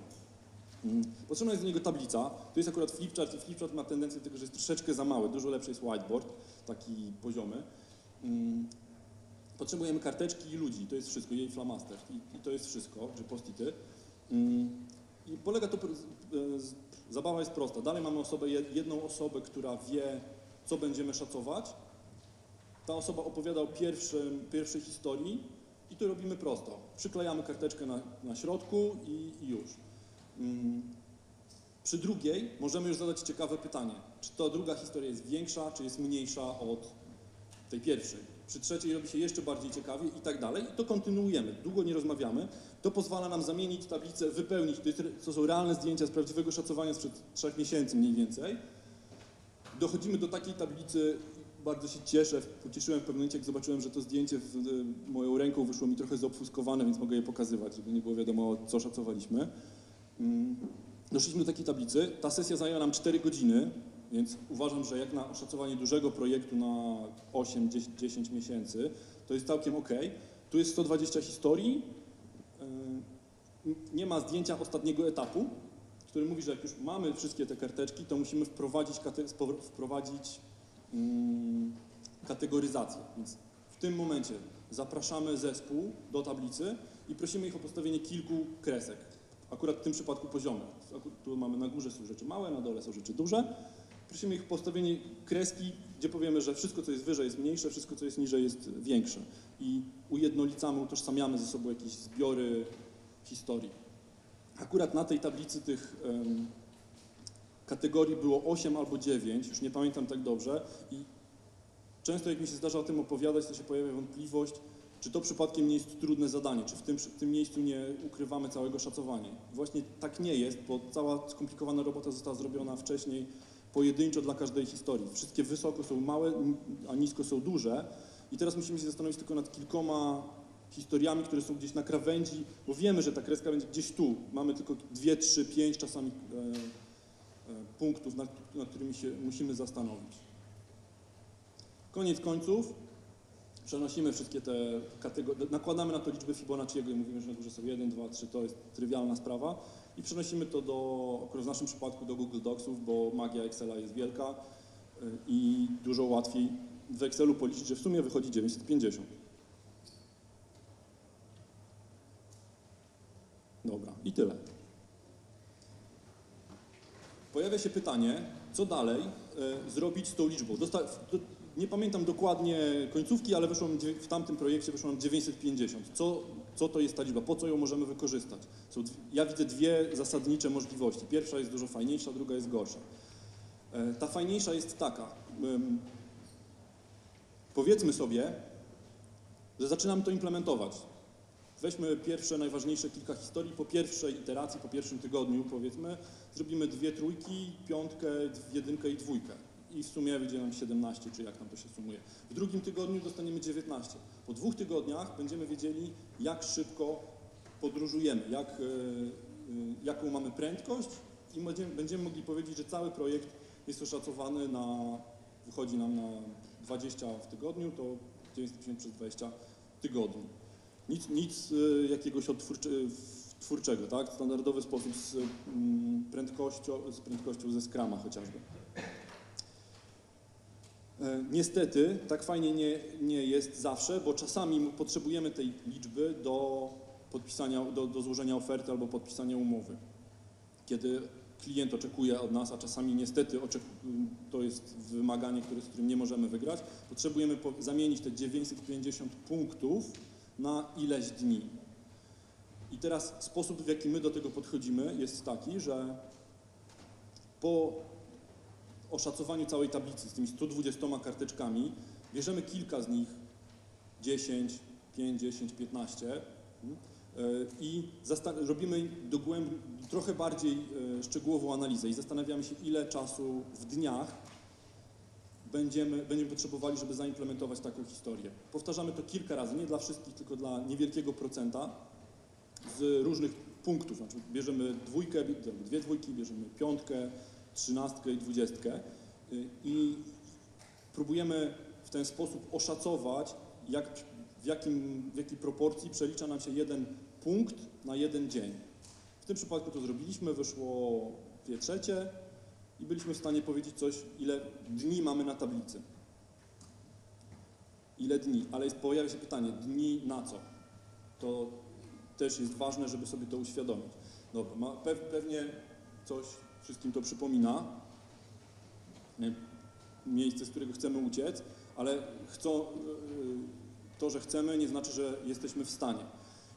Mm. Potrzebna jest do niego tablica. To jest akurat flipchart i flipchart ma tendencję do tego, że jest troszeczkę za mały. Dużo lepszy jest whiteboard, taki poziomy. Mm. Potrzebujemy karteczki i ludzi, to jest wszystko, jej flamaster i, i to jest wszystko, czy postity. Mm. I polega to, zabawa jest prosta. Dalej mamy osobę, jed- jedną osobę, która wie, co będziemy szacować. Ta osoba opowiada o pierwszym, pierwszej historii i to robimy prosto. Przyklejamy karteczkę na, na środku i, i już. Mm. Przy drugiej możemy już zadać ciekawe pytanie, czy ta druga historia jest większa, czy jest mniejsza od tej pierwszej. przy trzeciej robi się jeszcze bardziej ciekawie i tak dalej. I to kontynuujemy. Długo nie rozmawiamy. To pozwala nam zamienić tablicę, wypełnić, to, są realne zdjęcia z prawdziwego szacowania sprzed trzech miesięcy mniej więcej. Dochodzimy do takiej tablicy, bardzo się cieszę, pocieszyłem w pewnym momencie, jak zobaczyłem, że to zdjęcie w, moją ręką wyszło mi trochę zaobfuskowane, więc mogę je pokazywać, żeby nie było wiadomo, co szacowaliśmy. Mm. Doszliśmy do takiej tablicy. Ta sesja zajęła nam 4 godziny, więc uważam, że jak na oszacowanie dużego projektu na 8-10 miesięcy, to jest całkiem ok. Tu jest 120 historii. Yy, Nie ma zdjęcia ostatniego etapu, który mówi, że jak już mamy wszystkie te karteczki, to musimy wprowadzić, wprowadzić kategoryzację. Więc w tym momencie zapraszamy zespół do tablicy i prosimy ich o postawienie kilku kresek. Akurat w tym przypadku poziomych. Aku- Tu mamy na górze są rzeczy małe, na dole są rzeczy duże. Prosimy ich o postawienie kreski, gdzie powiemy, że wszystko, co jest wyżej, jest mniejsze, wszystko, co jest niżej, jest większe. I ujednolicamy, utożsamiamy ze sobą jakieś zbiory historii. Akurat na tej tablicy tych em, kategorii było 8 albo 9, już nie pamiętam tak dobrze. I często jak mi się zdarza o tym opowiadać, to się pojawia wątpliwość, czy to przypadkiem nie jest trudne zadanie, czy w tym, w tym miejscu nie ukrywamy całego szacowania. Właśnie tak nie jest, bo cała skomplikowana robota została zrobiona wcześniej pojedynczo dla każdej historii. Wszystkie wysoko są małe, a nisko są duże. I teraz musimy się zastanowić tylko nad kilkoma historiami, które są gdzieś na krawędzi, bo wiemy, że ta kreska będzie gdzieś tu. Mamy tylko dwie, trzy, pięć czasami e, punktów, nad, nad którymi się musimy zastanowić. Koniec końców przenosimy wszystkie te kategorie, nakładamy na to liczbę Fibonacciego i mówimy, że na górze są 1, 2, 3, to jest trywialna sprawa i przenosimy to do, w naszym przypadku do Google Docsów, bo magia Excela jest wielka y, i dużo łatwiej w Excelu policzyć, że w sumie wychodzi 950. Dobra, i tyle. Pojawia się pytanie, co dalej e, zrobić z tą liczbą. Dosta do, nie pamiętam dokładnie końcówki, ale wyszło w tamtym projekcie wyszło nam 950. Co, co to jest ta liczba? Po co ją możemy wykorzystać? Są, ja widzę dwie zasadnicze możliwości. Pierwsza jest dużo fajniejsza, druga jest gorsza. E, ta fajniejsza jest taka. powiedzmy sobie, że zaczynamy to implementować. Weźmy pierwsze, najważniejsze kilka historii. Po pierwszej iteracji, po pierwszym tygodniu, powiedzmy, zrobimy dwie trójki, piątkę, jedynkę i dwójkę. I w sumie wyjdzie nam 17, czy jak nam to się sumuje. W drugim tygodniu dostaniemy 19. Po dwóch tygodniach będziemy wiedzieli, jak szybko podróżujemy, jak, e, e, jaką mamy prędkość i będziemy, będziemy mogli powiedzieć, że cały projekt jest oszacowany na, wychodzi nam na 20 w tygodniu, to 950 przez 20 tygodni. Nic, nic y, jakiegoś odtwórczy, w- twórczego, tak? Standardowy sposób z mm, prędkością, z prędkością ze Scrama chociażby. E, Niestety, tak fajnie nie, nie jest zawsze, bo czasami potrzebujemy tej liczby do podpisania, do, do złożenia oferty albo podpisania umowy. Kiedy klient oczekuje od nas, a czasami niestety oczek- to jest wymaganie, które, z którym nie możemy wygrać, potrzebujemy po, zamienić te 950 punktów na ileś dni. I teraz sposób, w jaki my do tego podchodzimy, jest taki, że po oszacowaniu całej tablicy z tymi 120 karteczkami, bierzemy kilka z nich, 10, 5, 10, 15 mm, y, i robimy trochę bardziej y, szczegółową analizę i zastanawiamy się, ile czasu w dniach będziemy, będziemy potrzebowali, żeby zaimplementować taką historię. Powtarzamy to kilka razy, nie dla wszystkich, tylko dla niewielkiego procenta z różnych punktów. Znaczy bierzemy dwójkę, dwie dwójki, bierzemy piątkę, trzynastkę i dwudziestkę y, i próbujemy w ten sposób oszacować, jak, w, jakim, w jakiej proporcji przelicza nam się jeden punkt na jeden dzień. W tym przypadku to zrobiliśmy, wyszło dwie trzecie i byliśmy w stanie powiedzieć coś, ile dni mamy na tablicy. Ile dni, ale jest, pojawia się pytanie, dni na co? To też jest ważne, żeby sobie to uświadomić. Dobra, pewnie coś wszystkim to przypomina. Nie, Miejsce, z którego chcemy uciec, ale chcą, y, to, że chcemy, nie znaczy, że jesteśmy w stanie.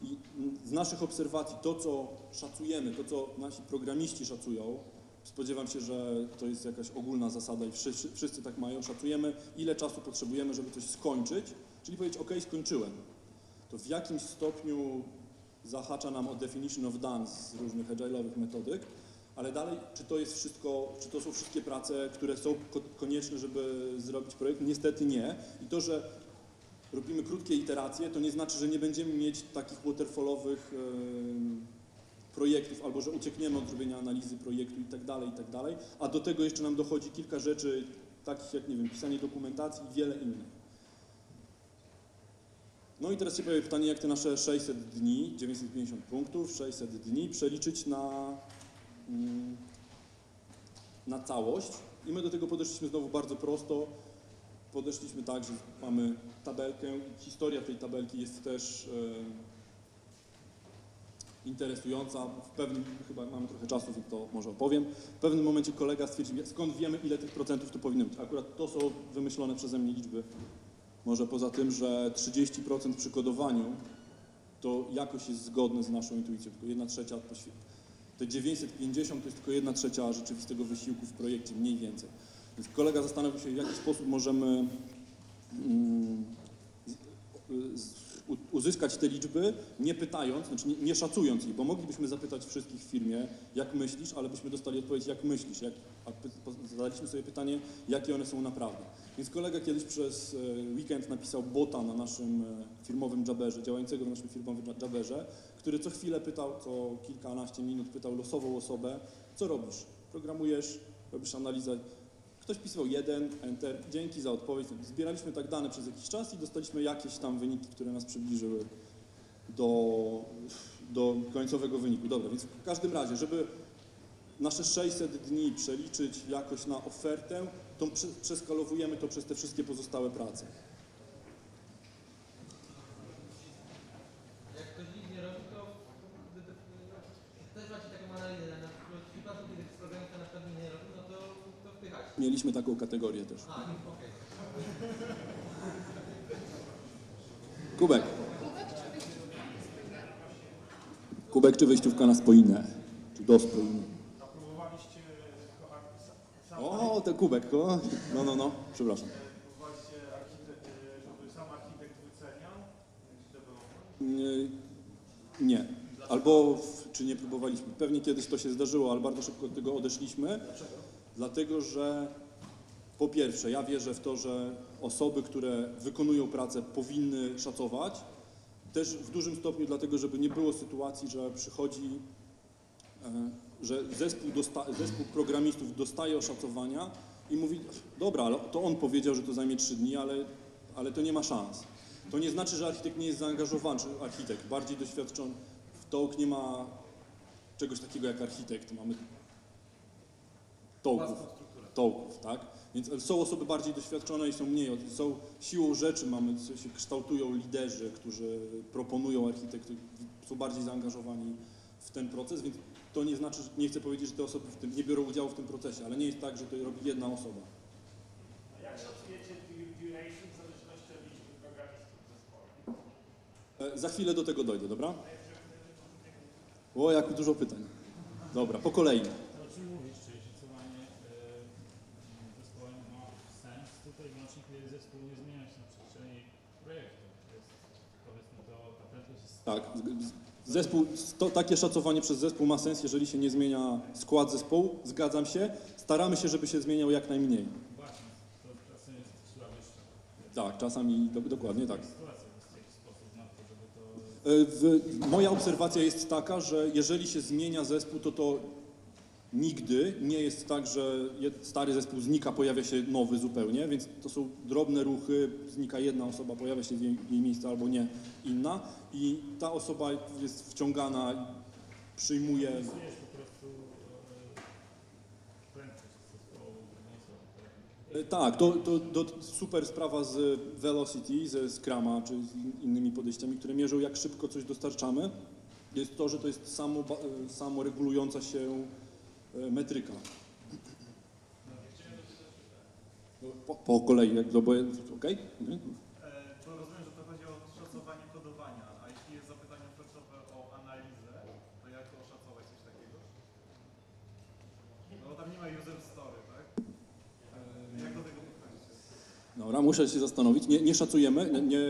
I z naszych obserwacji to, co szacujemy, to, co nasi programiści szacują, spodziewam się, że to jest jakaś ogólna zasada i wszyscy, wszyscy tak mają, szacujemy, ile czasu potrzebujemy, żeby coś skończyć, Czyli powiedzieć, ok, skończyłem. To w jakimś stopniu zahacza nam o definition of done z różnych agile'owych metodyk, ale dalej, czy to jest wszystko, czy to są wszystkie prace, które są ko- konieczne, żeby zrobić projekt? Niestety nie. I to, że robimy krótkie iteracje, to nie znaczy, że nie będziemy mieć takich waterfallowych em, projektów, albo że uciekniemy od zrobienia analizy projektu i tak dalej, i tak dalej. A do tego jeszcze nam dochodzi kilka rzeczy, takich jak, nie wiem, pisanie dokumentacji i wiele innych. No i teraz się pojawia pytanie, jak te nasze 600 dni, 950 punktów, 600 dni przeliczyć na, mm, na całość. I my do tego podeszliśmy znowu bardzo prosto. Podeszliśmy tak, że mamy tabelkę. Historia tej tabelki jest też e, interesująca. W pewnym, chyba mamy trochę czasu, więc to może opowiem. W pewnym momencie kolega stwierdził, skąd wiemy, ile tych procentów to powinno być. Akurat to są wymyślone przeze mnie liczby. Może poza tym, że 30% przy kodowaniu to jakoś jest zgodne z naszą intuicją, tylko 1 trzecia poświe- te 950 to jest tylko 1 trzecia rzeczywistego wysiłku w projekcie, mniej więcej. Więc kolega zastanowił się, w jaki sposób możemy mm, z- z- u- uzyskać te liczby, nie pytając, znaczy nie, nie szacując ich, bo moglibyśmy zapytać wszystkich w firmie, jak myślisz, ale byśmy dostali odpowiedź, jak myślisz, jak, a zadaliśmy sobie pytanie, jakie one są naprawdę. Więc kolega kiedyś przez e, weekend napisał bota na naszym e, firmowym Jabberze, działającego na naszym firmowym Jabberze, który co chwilę pytał, co kilkanaście minut pytał losową osobę, co robisz? Programujesz, robisz analizę. Ktoś pisał jeden, enter, dzięki za odpowiedź. Zbieraliśmy tak dane przez jakiś czas i dostaliśmy jakieś tam wyniki, które nas przybliżyły do, do końcowego wyniku. Dobra, więc w każdym razie, żeby nasze 600 dni przeliczyć jakoś na ofertę, to prze- przeskalowujemy to przez te wszystkie pozostałe prace. Jak ktoś nic nie robi, to wy- wy- wy- też macie taką analizę, na przykład w przypadku, kiedy programista na przykład nic nie robi, no to, to wpychacie. Mieliśmy taką kategorię też. A, okej. Kubek. Kubek czy wyjściówka na spoinę? Czy do spoiny? A próbowaliście jako ar- sa- sam O, ten kubek, o. No, no, no, przepraszam. próbowaliście architekt, żeby sam architekt wyceniał czy deweloper? Nie, nie. Albo w, czy nie próbowaliśmy. Pewnie kiedyś to się zdarzyło, ale bardzo szybko od tego odeszliśmy. Dlaczego? Dlatego, że po pierwsze, ja wierzę w to, że osoby, które wykonują pracę, powinny szacować. Też w dużym stopniu dlatego, żeby nie było sytuacji, że przychodzi, e, że zespół, zespół programistów dostaje oszacowania i mówi, dobra, ale to on powiedział, że to zajmie 3 dni, ale, ale to nie ma szans. To nie znaczy, że architekt nie jest zaangażowany, czy architekt bardziej doświadczony. W TOłk nie ma czegoś takiego jak architekt. Mamy tołków, tołków, tak? Więc są osoby bardziej doświadczone i są mniej. Są siłą rzeczy mamy, się kształtują liderzy, którzy proponują architektur, są bardziej zaangażowani w ten proces, więc to nie znaczy, że nie chcę powiedzieć, że te osoby w tym nie biorą udziału w tym procesie, ale nie jest tak, że to robi jedna osoba. A jak szacujecie du- duration w zależności od liczby programistów w zespole? E, Za chwilę do tego dojdę, dobra? O, jak dużo pytań. Dobra, po kolei. To o czym mówisz, czyli szacowanie yy, zespołem ma sens tutaj wyłącznie, kiedy zespół nie zmienia się na przestrzeni projektu. To jest, powiedzmy to, ta prędkość jest Tak, zespół, to, takie szacowanie przez zespół ma sens, jeżeli się nie zmienia skład zespołu. Zgadzam się. Staramy się, żeby się zmieniał jak najmniej. Tak, czasami do, dokładnie tak. E, W, moja obserwacja jest taka, że jeżeli się zmienia zespół, to to nigdy nie jest tak, że stary zespół znika, pojawia się nowy zupełnie, więc to są drobne ruchy, znika jedna osoba, pojawia się w jej, jej miejsce albo nie inna i ta osoba jest wciągana, przyjmuje... Tak, to, to, to super sprawa z Velocity, ze Scrama, czy z in- innymi podejściami, które mierzą, jak szybko coś dostarczamy, jest to, że to jest samo, e, samo regulująca się metryka. No, Po, po kolei, jak to, bo, okej? Okay? E, To rozumiem, że to chodzi o szacowanie kodowania, a jeśli jest zapytanie kluczowe o analizę, to jak oszacować coś takiego? No bo tam nie ma user story, tak? E, Jak do tego podchodzicie? Dobra, muszę się zastanowić. Nie, nie szacujemy, nie,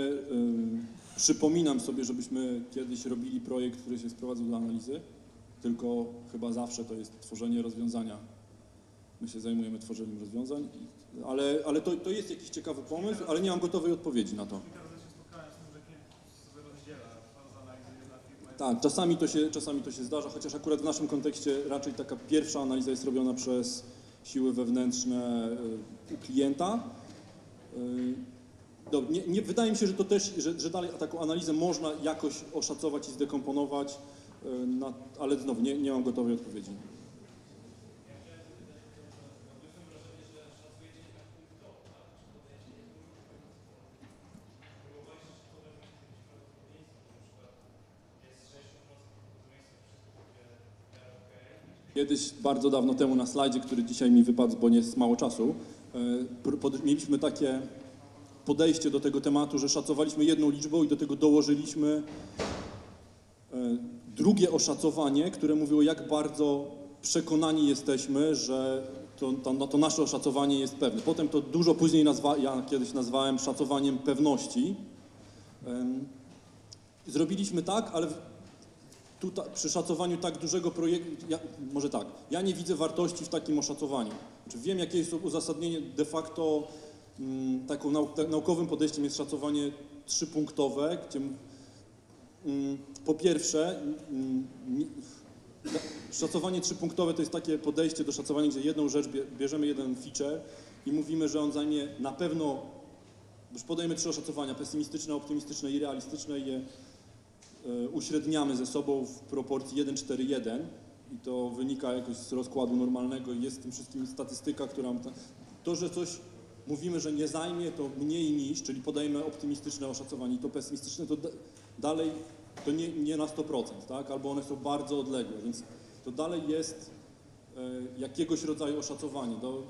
przypominam sobie, żebyśmy kiedyś robili projekt, który się sprowadzał do analizy, tylko chyba zawsze to jest tworzenie rozwiązania. My się zajmujemy tworzeniem rozwiązań, ale, ale to, to jest jakiś ciekawy pomysł, ale nie mam gotowej odpowiedzi na to. Tak, czasami to, się, czasami to się zdarza, chociaż akurat w naszym kontekście raczej taka pierwsza analiza jest robiona przez siły wewnętrzne y, u klienta. Y, nie, nie, wydaje mi się, że to też, że, że dalej taką analizę można jakoś oszacować i zdekomponować, na, ale znowu nie, nie mam gotowej odpowiedzi. Kiedyś, bardzo dawno temu na slajdzie, który dzisiaj mi wypadł, bo nie jest mało czasu, pod, mieliśmy takie podejście do tego tematu, że szacowaliśmy jedną liczbą i do tego dołożyliśmy e, drugie oszacowanie, które mówiło, jak bardzo przekonani jesteśmy, że to, to, to nasze oszacowanie jest pewne. Potem to dużo później nazwa, ja kiedyś nazwałem szacowaniem pewności. Zrobiliśmy tak, ale tutaj, przy szacowaniu tak dużego projektu, ja, może tak, ja nie widzę wartości w takim oszacowaniu. Znaczy wiem, jakie jest uzasadnienie de facto mm, taką nau, ta, naukowym podejściem jest szacowanie trzypunktowe, gdzie mm, po pierwsze da- szacowanie trzypunktowe to jest takie podejście do szacowania, gdzie jedną rzecz bie, bierzemy jeden feature i mówimy, że on zajmie na pewno, już podajemy trzy oszacowania, pesymistyczne, optymistyczne i realistyczne i je e, uśredniamy ze sobą w proporcji 1-4-1 i to wynika jakoś z rozkładu normalnego i jest w tym wszystkim statystyka, która... To, że coś mówimy, że nie zajmie, to mniej niż, czyli podajemy optymistyczne oszacowanie. I to pesymistyczne, to da, dalej to nie, nie na 100%, tak? Albo one są bardzo odległe, więc to dalej jest e, jakiegoś rodzaju oszacowanie. To,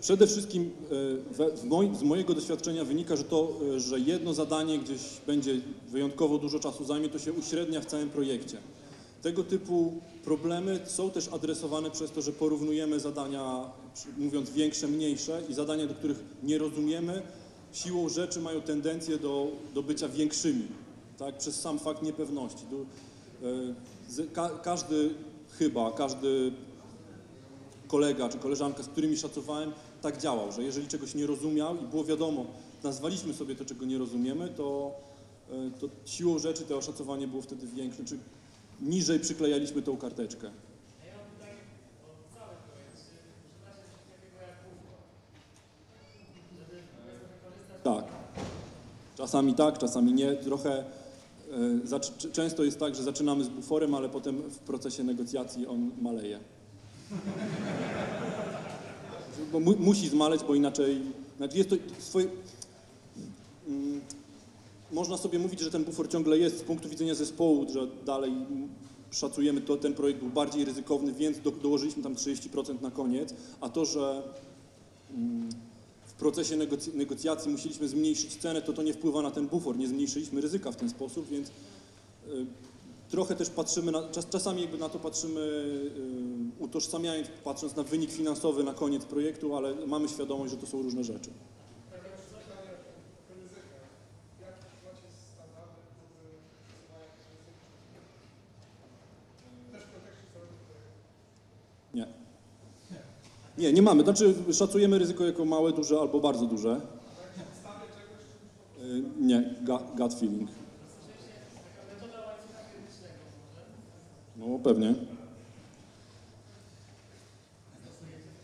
Przede wszystkim e, z mojego doświadczenia wynika, że to, e, że jedno zadanie gdzieś będzie wyjątkowo dużo czasu zajmie, to się uśrednia w całym projekcie. Tego typu problemy są też adresowane przez to, że porównujemy zadania, mówiąc większe, mniejsze i zadania, do których nie rozumiemy, siłą rzeczy mają tendencję do, do bycia większymi, tak, przez sam fakt niepewności. E, każdy chyba, każdy kolega czy koleżanka, z którymi szacowałem, tak działał, że jeżeli czegoś nie rozumiał i było wiadomo, nazwaliśmy sobie to, czego nie rozumiemy, to, e, to siłą rzeczy to oszacowanie było wtedy większe, czy niżej przyklejaliśmy tą karteczkę. Tak. Czasami tak, czasami nie. Trochę c- często jest tak, że zaczynamy z buforem, ale potem w procesie negocjacji on maleje. Bo mu, musi zmaleć, bo inaczej. Znaczy jest to swoje. Mm, można sobie mówić, że ten bufor ciągle jest z punktu widzenia zespołu, że dalej szacujemy to, ten projekt był bardziej ryzykowny, więc do, dołożyliśmy tam 30% na koniec, a to, że mm, w procesie negoc- negocjacji musieliśmy zmniejszyć cenę, to to nie wpływa na ten bufor, nie zmniejszyliśmy ryzyka w ten sposób, więc y, trochę też patrzymy na, czas, czasami jakby na to patrzymy utożsamiając, patrząc na wynik finansowy na koniec projektu, ale mamy świadomość, że to są różne rzeczy. Nie. Nie, nie mamy. Znaczy szacujemy ryzyko jako małe, duże albo bardzo duże. Y, Nie, gut feeling. No pewnie.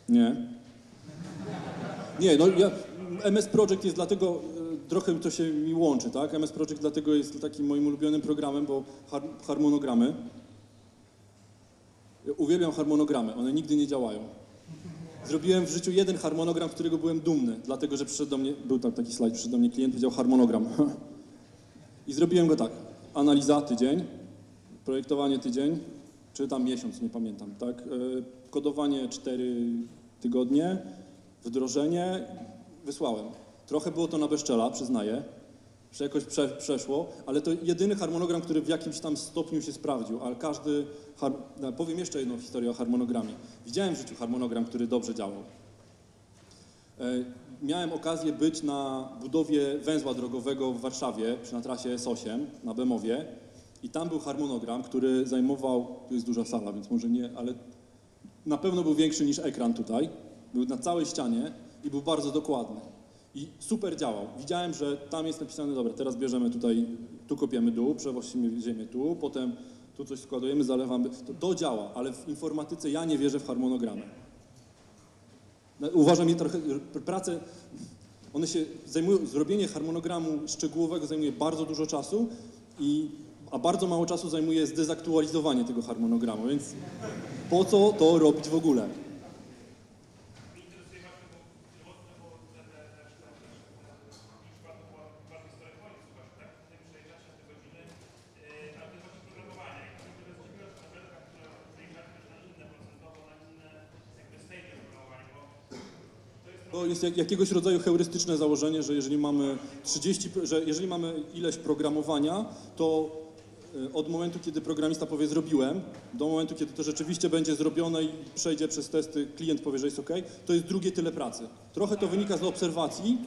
Nie. Nie, no ja, MS Project jest dlatego, y, trochę to się mi łączy, tak? MS Project dlatego jest takim moim ulubionym programem, bo har, harmonogramy. Ja uwielbiam harmonogramy, one nigdy nie działają. Zrobiłem w życiu jeden harmonogram, z którego byłem dumny, dlatego że przyszedł do mnie, był tam taki slajd, przyszedł do mnie klient, powiedział harmonogram. I zrobiłem go tak. Analiza tydzień, projektowanie tydzień, czy tam miesiąc, nie pamiętam, tak? E, Kodowanie cztery tygodnie, Wdrożenie wysłałem. Trochę było to na bezczela, przyznaję, że jakoś prze, przeszło, ale to jedyny harmonogram, który w jakimś tam stopniu się sprawdził, ale każdy, no, powiem jeszcze jedną historię o harmonogramie. Widziałem w życiu harmonogram, który dobrze działał. E, Miałem okazję być na budowie węzła drogowego w Warszawie, przy na trasie S8, na Bemowie i tam był harmonogram, który zajmował, tu jest duża sala, więc może nie, ale na pewno był większy niż ekran tutaj, był na całej ścianie i był bardzo dokładny. I super działał. Widziałem, że tam jest napisane, dobra, teraz bierzemy tutaj, tu kopiemy dół, przewozimy ziemię tu, potem tu coś składujemy, zalewamy. To, to działa, ale w informatyce ja nie wierzę w harmonogramy. No, Uważam je trochę, pr- prace, one się zajmują, zrobienie harmonogramu szczegółowego zajmuje bardzo dużo czasu, i, a bardzo mało czasu zajmuje zdezaktualizowanie tego harmonogramu, więc po co to robić w ogóle? To jest jak, jakiegoś rodzaju heurystyczne założenie, że jeżeli mamy 30, p- że jeżeli mamy ileś programowania, to od momentu, kiedy programista powie zrobiłem, do momentu, kiedy to rzeczywiście będzie zrobione i przejdzie przez testy, klient powie, że jest OK, to jest drugie tyle pracy. Trochę to wynika z obserwacji.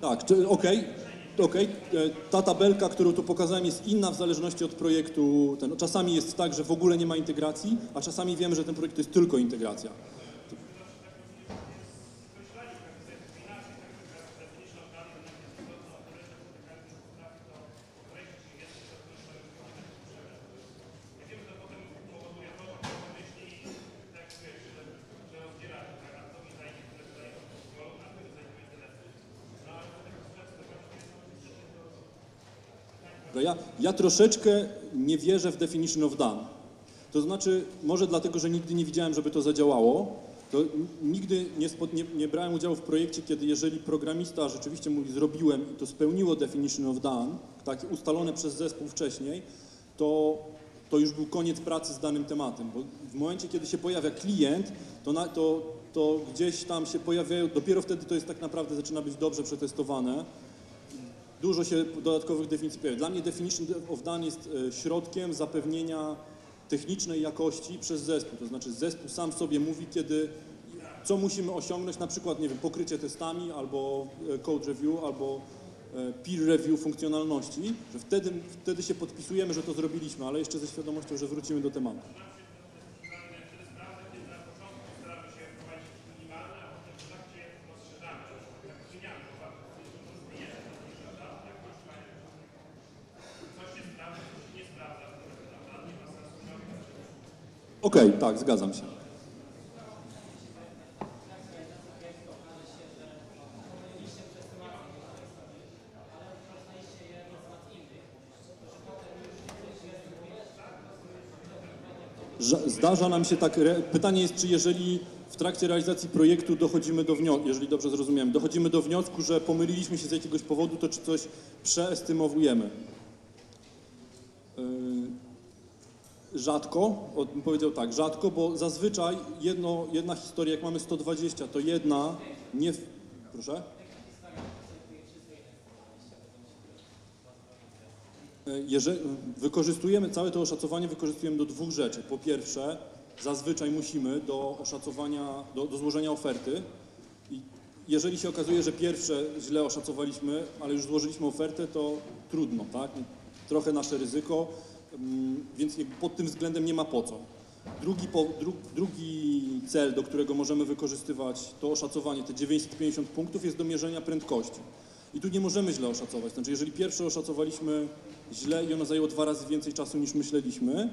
Tak, czy- okej, okej. E, Ta tabelka, którą tu pokazałem, jest inna w zależności od projektu. Ten, czasami jest tak, że w ogóle nie ma integracji, a czasami wiemy, że ten projekt to jest tylko integracja. No Ja, ja troszeczkę nie wierzę w definition of done. To znaczy, może dlatego, że nigdy nie widziałem, żeby to zadziałało, to nigdy nie, spo, nie, nie brałem udziału w projekcie, kiedy jeżeli programista rzeczywiście mówi zrobiłem i to spełniło definition of done, takie ustalone przez zespół wcześniej, to, to już był koniec pracy z danym tematem, bo w momencie, kiedy się pojawia klient, to, na, to, to gdzieś tam się pojawiają, dopiero wtedy to jest tak naprawdę zaczyna być dobrze przetestowane, dużo się dodatkowych definicji pojawia. Dla mnie definition of done jest e, środkiem zapewnienia technicznej jakości przez zespół. To znaczy zespół sam sobie mówi, kiedy, co musimy osiągnąć, na przykład, nie wiem, pokrycie testami, albo e, code review, albo e, peer review funkcjonalności, że wtedy, wtedy się podpisujemy, że to zrobiliśmy, ale jeszcze ze świadomością, że wrócimy do tematu. Okej, tak, zgadzam się. Zdarza nam się tak. Pytanie jest, czy jeżeli w trakcie realizacji projektu dochodzimy do wniosku, jeżeli dobrze zrozumiałem, dochodzimy do wniosku, że pomyliliśmy się z jakiegoś powodu, to czy coś przeestymowujemy? Yy, Rzadko, powiedział tak, rzadko, bo zazwyczaj jedno, jedna historia, jak mamy 120, to jedna nie. Proszę? Jeżeli wykorzystujemy całe to oszacowanie wykorzystujemy do dwóch rzeczy. Po pierwsze, zazwyczaj musimy do oszacowania, do, do złożenia oferty i jeżeli się okazuje, że pierwsze źle oszacowaliśmy, ale już złożyliśmy ofertę, to trudno, tak? Trochę nasze ryzyko, więc jakby pod tym względem nie ma po co. Drugi, po, dru, drugi cel, do którego możemy wykorzystywać to oszacowanie, te 950 punktów, jest do mierzenia prędkości. I tu nie możemy źle oszacować. Znaczy, jeżeli pierwsze oszacowaliśmy źle i ono zajęło dwa razy więcej czasu niż myśleliśmy,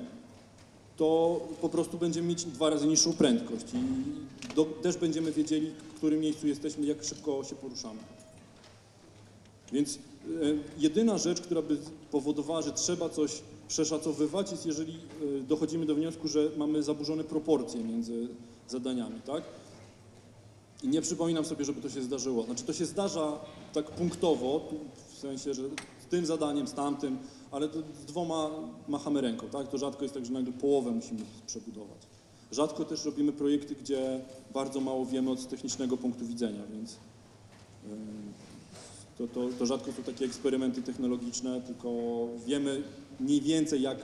to po prostu będziemy mieć dwa razy niższą prędkość i do, też będziemy wiedzieli, w którym miejscu jesteśmy, jak szybko się poruszamy. Więc e, jedyna rzecz, która by powodowała, że trzeba coś przeszacowywać, jest jeżeli e, dochodzimy do wniosku, że mamy zaburzone proporcje między zadaniami, tak? I nie przypominam sobie, żeby to się zdarzyło. Znaczy to się zdarza tak punktowo, w sensie, że tym zadaniem, z tamtym, ale z dwoma machamy ręką, tak? To rzadko jest tak, że nagle połowę musimy przebudować. Rzadko też robimy projekty, gdzie bardzo mało wiemy od technicznego punktu widzenia, więc ym, to, to, to rzadko są takie eksperymenty technologiczne, tylko wiemy mniej więcej jak,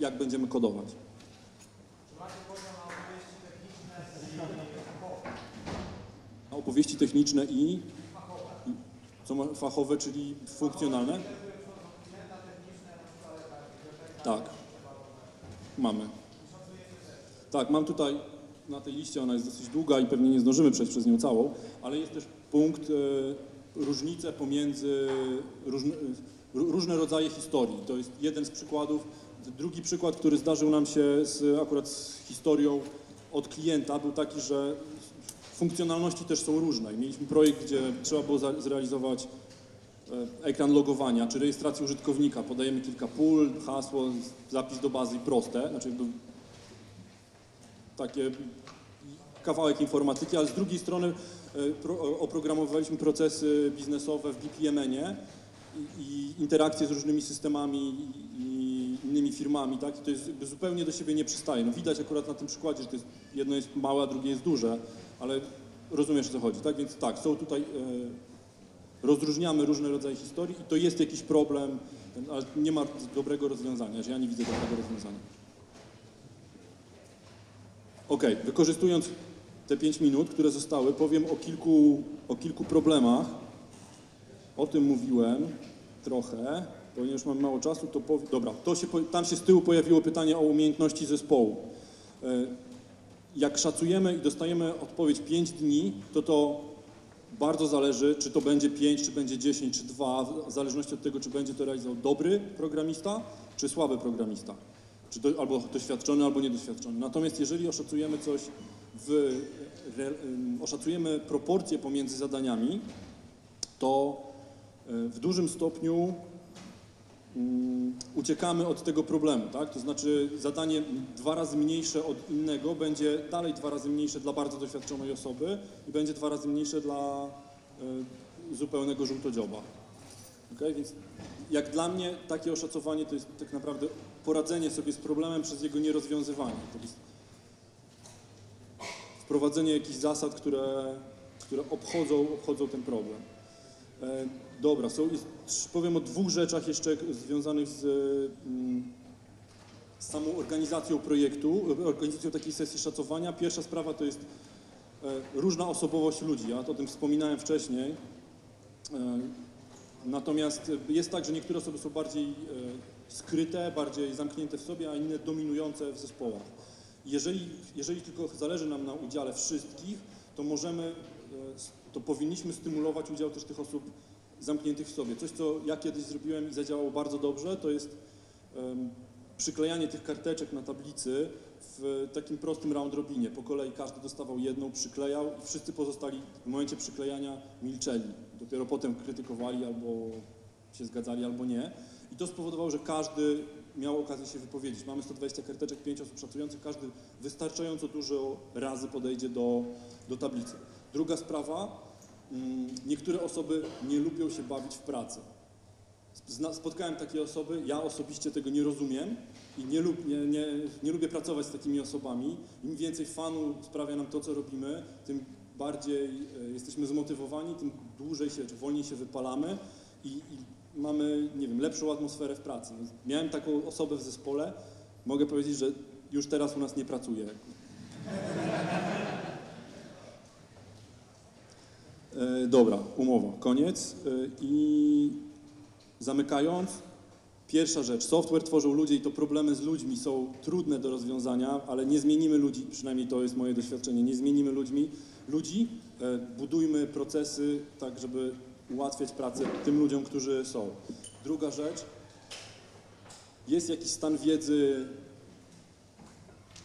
jak będziemy kodować. A opowieści techniczne i, i fachowe, czyli funkcjonalne? Tak. Mamy. Tak, mam tutaj na tej liście, ona jest dosyć długa i pewnie nie zdążymy przejść przez nią całą, ale jest też punkt e, różnice pomiędzy różne, e, ró- różne rodzaje historii. To jest jeden z przykładów. Drugi przykład, który zdarzył nam się z, akurat z historią od klienta, był taki, że funkcjonalności też są różne. Mieliśmy projekt, gdzie trzeba było zrealizować e, ekran logowania czy rejestracji użytkownika. Podajemy kilka pól, hasło, zapis do bazy proste, znaczy jakby takie kawałek informatyki, ale z drugiej strony e, pro, oprogramowaliśmy procesy biznesowe w BPMN-ie i, interakcje z różnymi systemami i, innymi firmami, tak? I to jest zupełnie do siebie nie przystaje. No widać akurat na tym przykładzie, że to jest, jedno jest małe, a drugie jest duże, ale rozumiesz o co chodzi, tak? Więc tak, są tutaj, e, rozróżniamy różne rodzaje historii i to jest jakiś problem, ale nie ma dobrego rozwiązania, że ja nie widzę dobrego rozwiązania. Okej, wykorzystując te 5 minut, które zostały, powiem o kilku, o kilku problemach. O tym mówiłem trochę, ponieważ mam mało czasu, to powiem. Dobra, to się, tam się z tyłu pojawiło pytanie o umiejętności zespołu. E, Jak szacujemy i dostajemy odpowiedź 5 dni, to to bardzo zależy, czy to będzie 5, czy będzie 10, czy 2, w zależności od tego, czy będzie to realizował dobry programista, czy słaby programista. Czy to, albo doświadczony, albo niedoświadczony. Natomiast jeżeli oszacujemy coś w, re, oszacujemy proporcje pomiędzy zadaniami, to w dużym stopniu mm, uciekamy od tego problemu, tak? To znaczy zadanie dwa razy mniejsze od innego będzie dalej dwa razy mniejsze dla bardzo doświadczonej osoby i będzie dwa razy mniejsze dla y, zupełnego żółtodzioba. Okay? Więc jak dla mnie takie oszacowanie to jest tak naprawdę poradzenie sobie z problemem przez jego nierozwiązywanie. To jest wprowadzenie jakichś zasad, które, które obchodzą, obchodzą ten problem. Dobra, są, jest, powiem o dwóch rzeczach jeszcze związanych z, mm, z samą organizacją projektu, organizacją takiej sesji szacowania. Pierwsza sprawa to jest e, różna osobowość ludzi. Ja o tym wspominałem wcześniej. E, Natomiast jest tak, że niektóre osoby są bardziej e, skryte, bardziej zamknięte w sobie, a inne dominujące w zespołach. Jeżeli, jeżeli tylko zależy nam na udziale wszystkich, to możemy, to powinniśmy stymulować udział też tych osób zamkniętych w sobie. Coś, co ja kiedyś zrobiłem i zadziałało bardzo dobrze, to jest em, przyklejanie tych karteczek na tablicy w takim prostym round robinie. Po kolei każdy dostawał jedną, przyklejał i wszyscy pozostali w momencie przyklejania milczeli. Dopiero potem krytykowali albo się zgadzali, albo nie. I to spowodowało, że każdy miał okazję się wypowiedzieć. Mamy 120 karteczek, 5 osób szacujących, każdy wystarczająco dużo razy podejdzie do, do tablicy. Druga sprawa, niektóre osoby nie lubią się bawić w pracy. Spotkałem takie osoby, ja osobiście tego nie rozumiem i nie, lub, nie, nie, nie lubię pracować z takimi osobami. Im więcej fanu sprawia nam to, co robimy, tym bardziej e, jesteśmy zmotywowani, tym dłużej się, czy wolniej się wypalamy i, i mamy, nie wiem, lepszą atmosferę w pracy. Miałem taką osobę w zespole, mogę powiedzieć, że już teraz u nas nie pracuje. E, dobra, umowa, koniec. E, I zamykając, pierwsza rzecz, software tworzą ludzie i to problemy z ludźmi są trudne do rozwiązania, ale nie zmienimy ludzi, przynajmniej to jest moje doświadczenie, nie zmienimy ludźmi, ludzi, e, budujmy procesy tak, żeby ułatwiać pracę tym ludziom, którzy są. Druga rzecz, jest jakiś stan wiedzy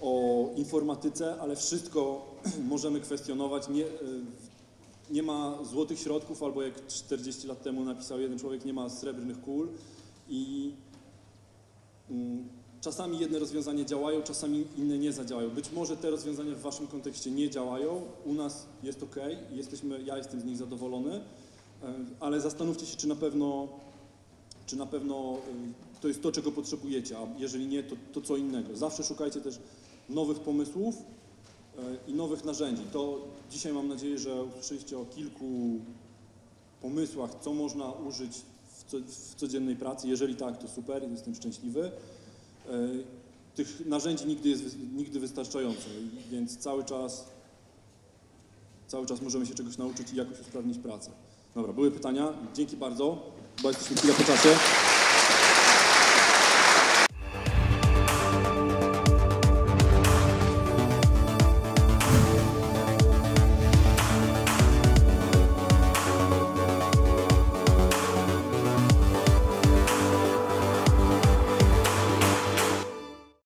o informatyce, ale wszystko możemy kwestionować. Nie, e, nie ma złotych środków, albo jak 40 lat temu napisał jeden człowiek, nie ma srebrnych kul i mm, czasami jedne rozwiązania działają, czasami inne nie zadziałają. Być może te rozwiązania w waszym kontekście nie działają, u nas jest ok, jesteśmy, ja jestem z nich zadowolony, ale zastanówcie się, czy na pewno czy na pewno to jest to, czego potrzebujecie, a jeżeli nie, to, to co innego. Zawsze szukajcie też nowych pomysłów i nowych narzędzi. To dzisiaj mam nadzieję, że usłyszeliście o kilku pomysłach, co można użyć w, co, w codziennej pracy. Jeżeli tak, to super, jestem szczęśliwy. Y, Tych narzędzi nigdy jest nigdy wystarczająco, więc cały czas, cały czas możemy się czegoś nauczyć i jakoś usprawnić pracę. Dobra, były pytania. Dzięki bardzo. Chyba jesteśmy chwilę po czasie.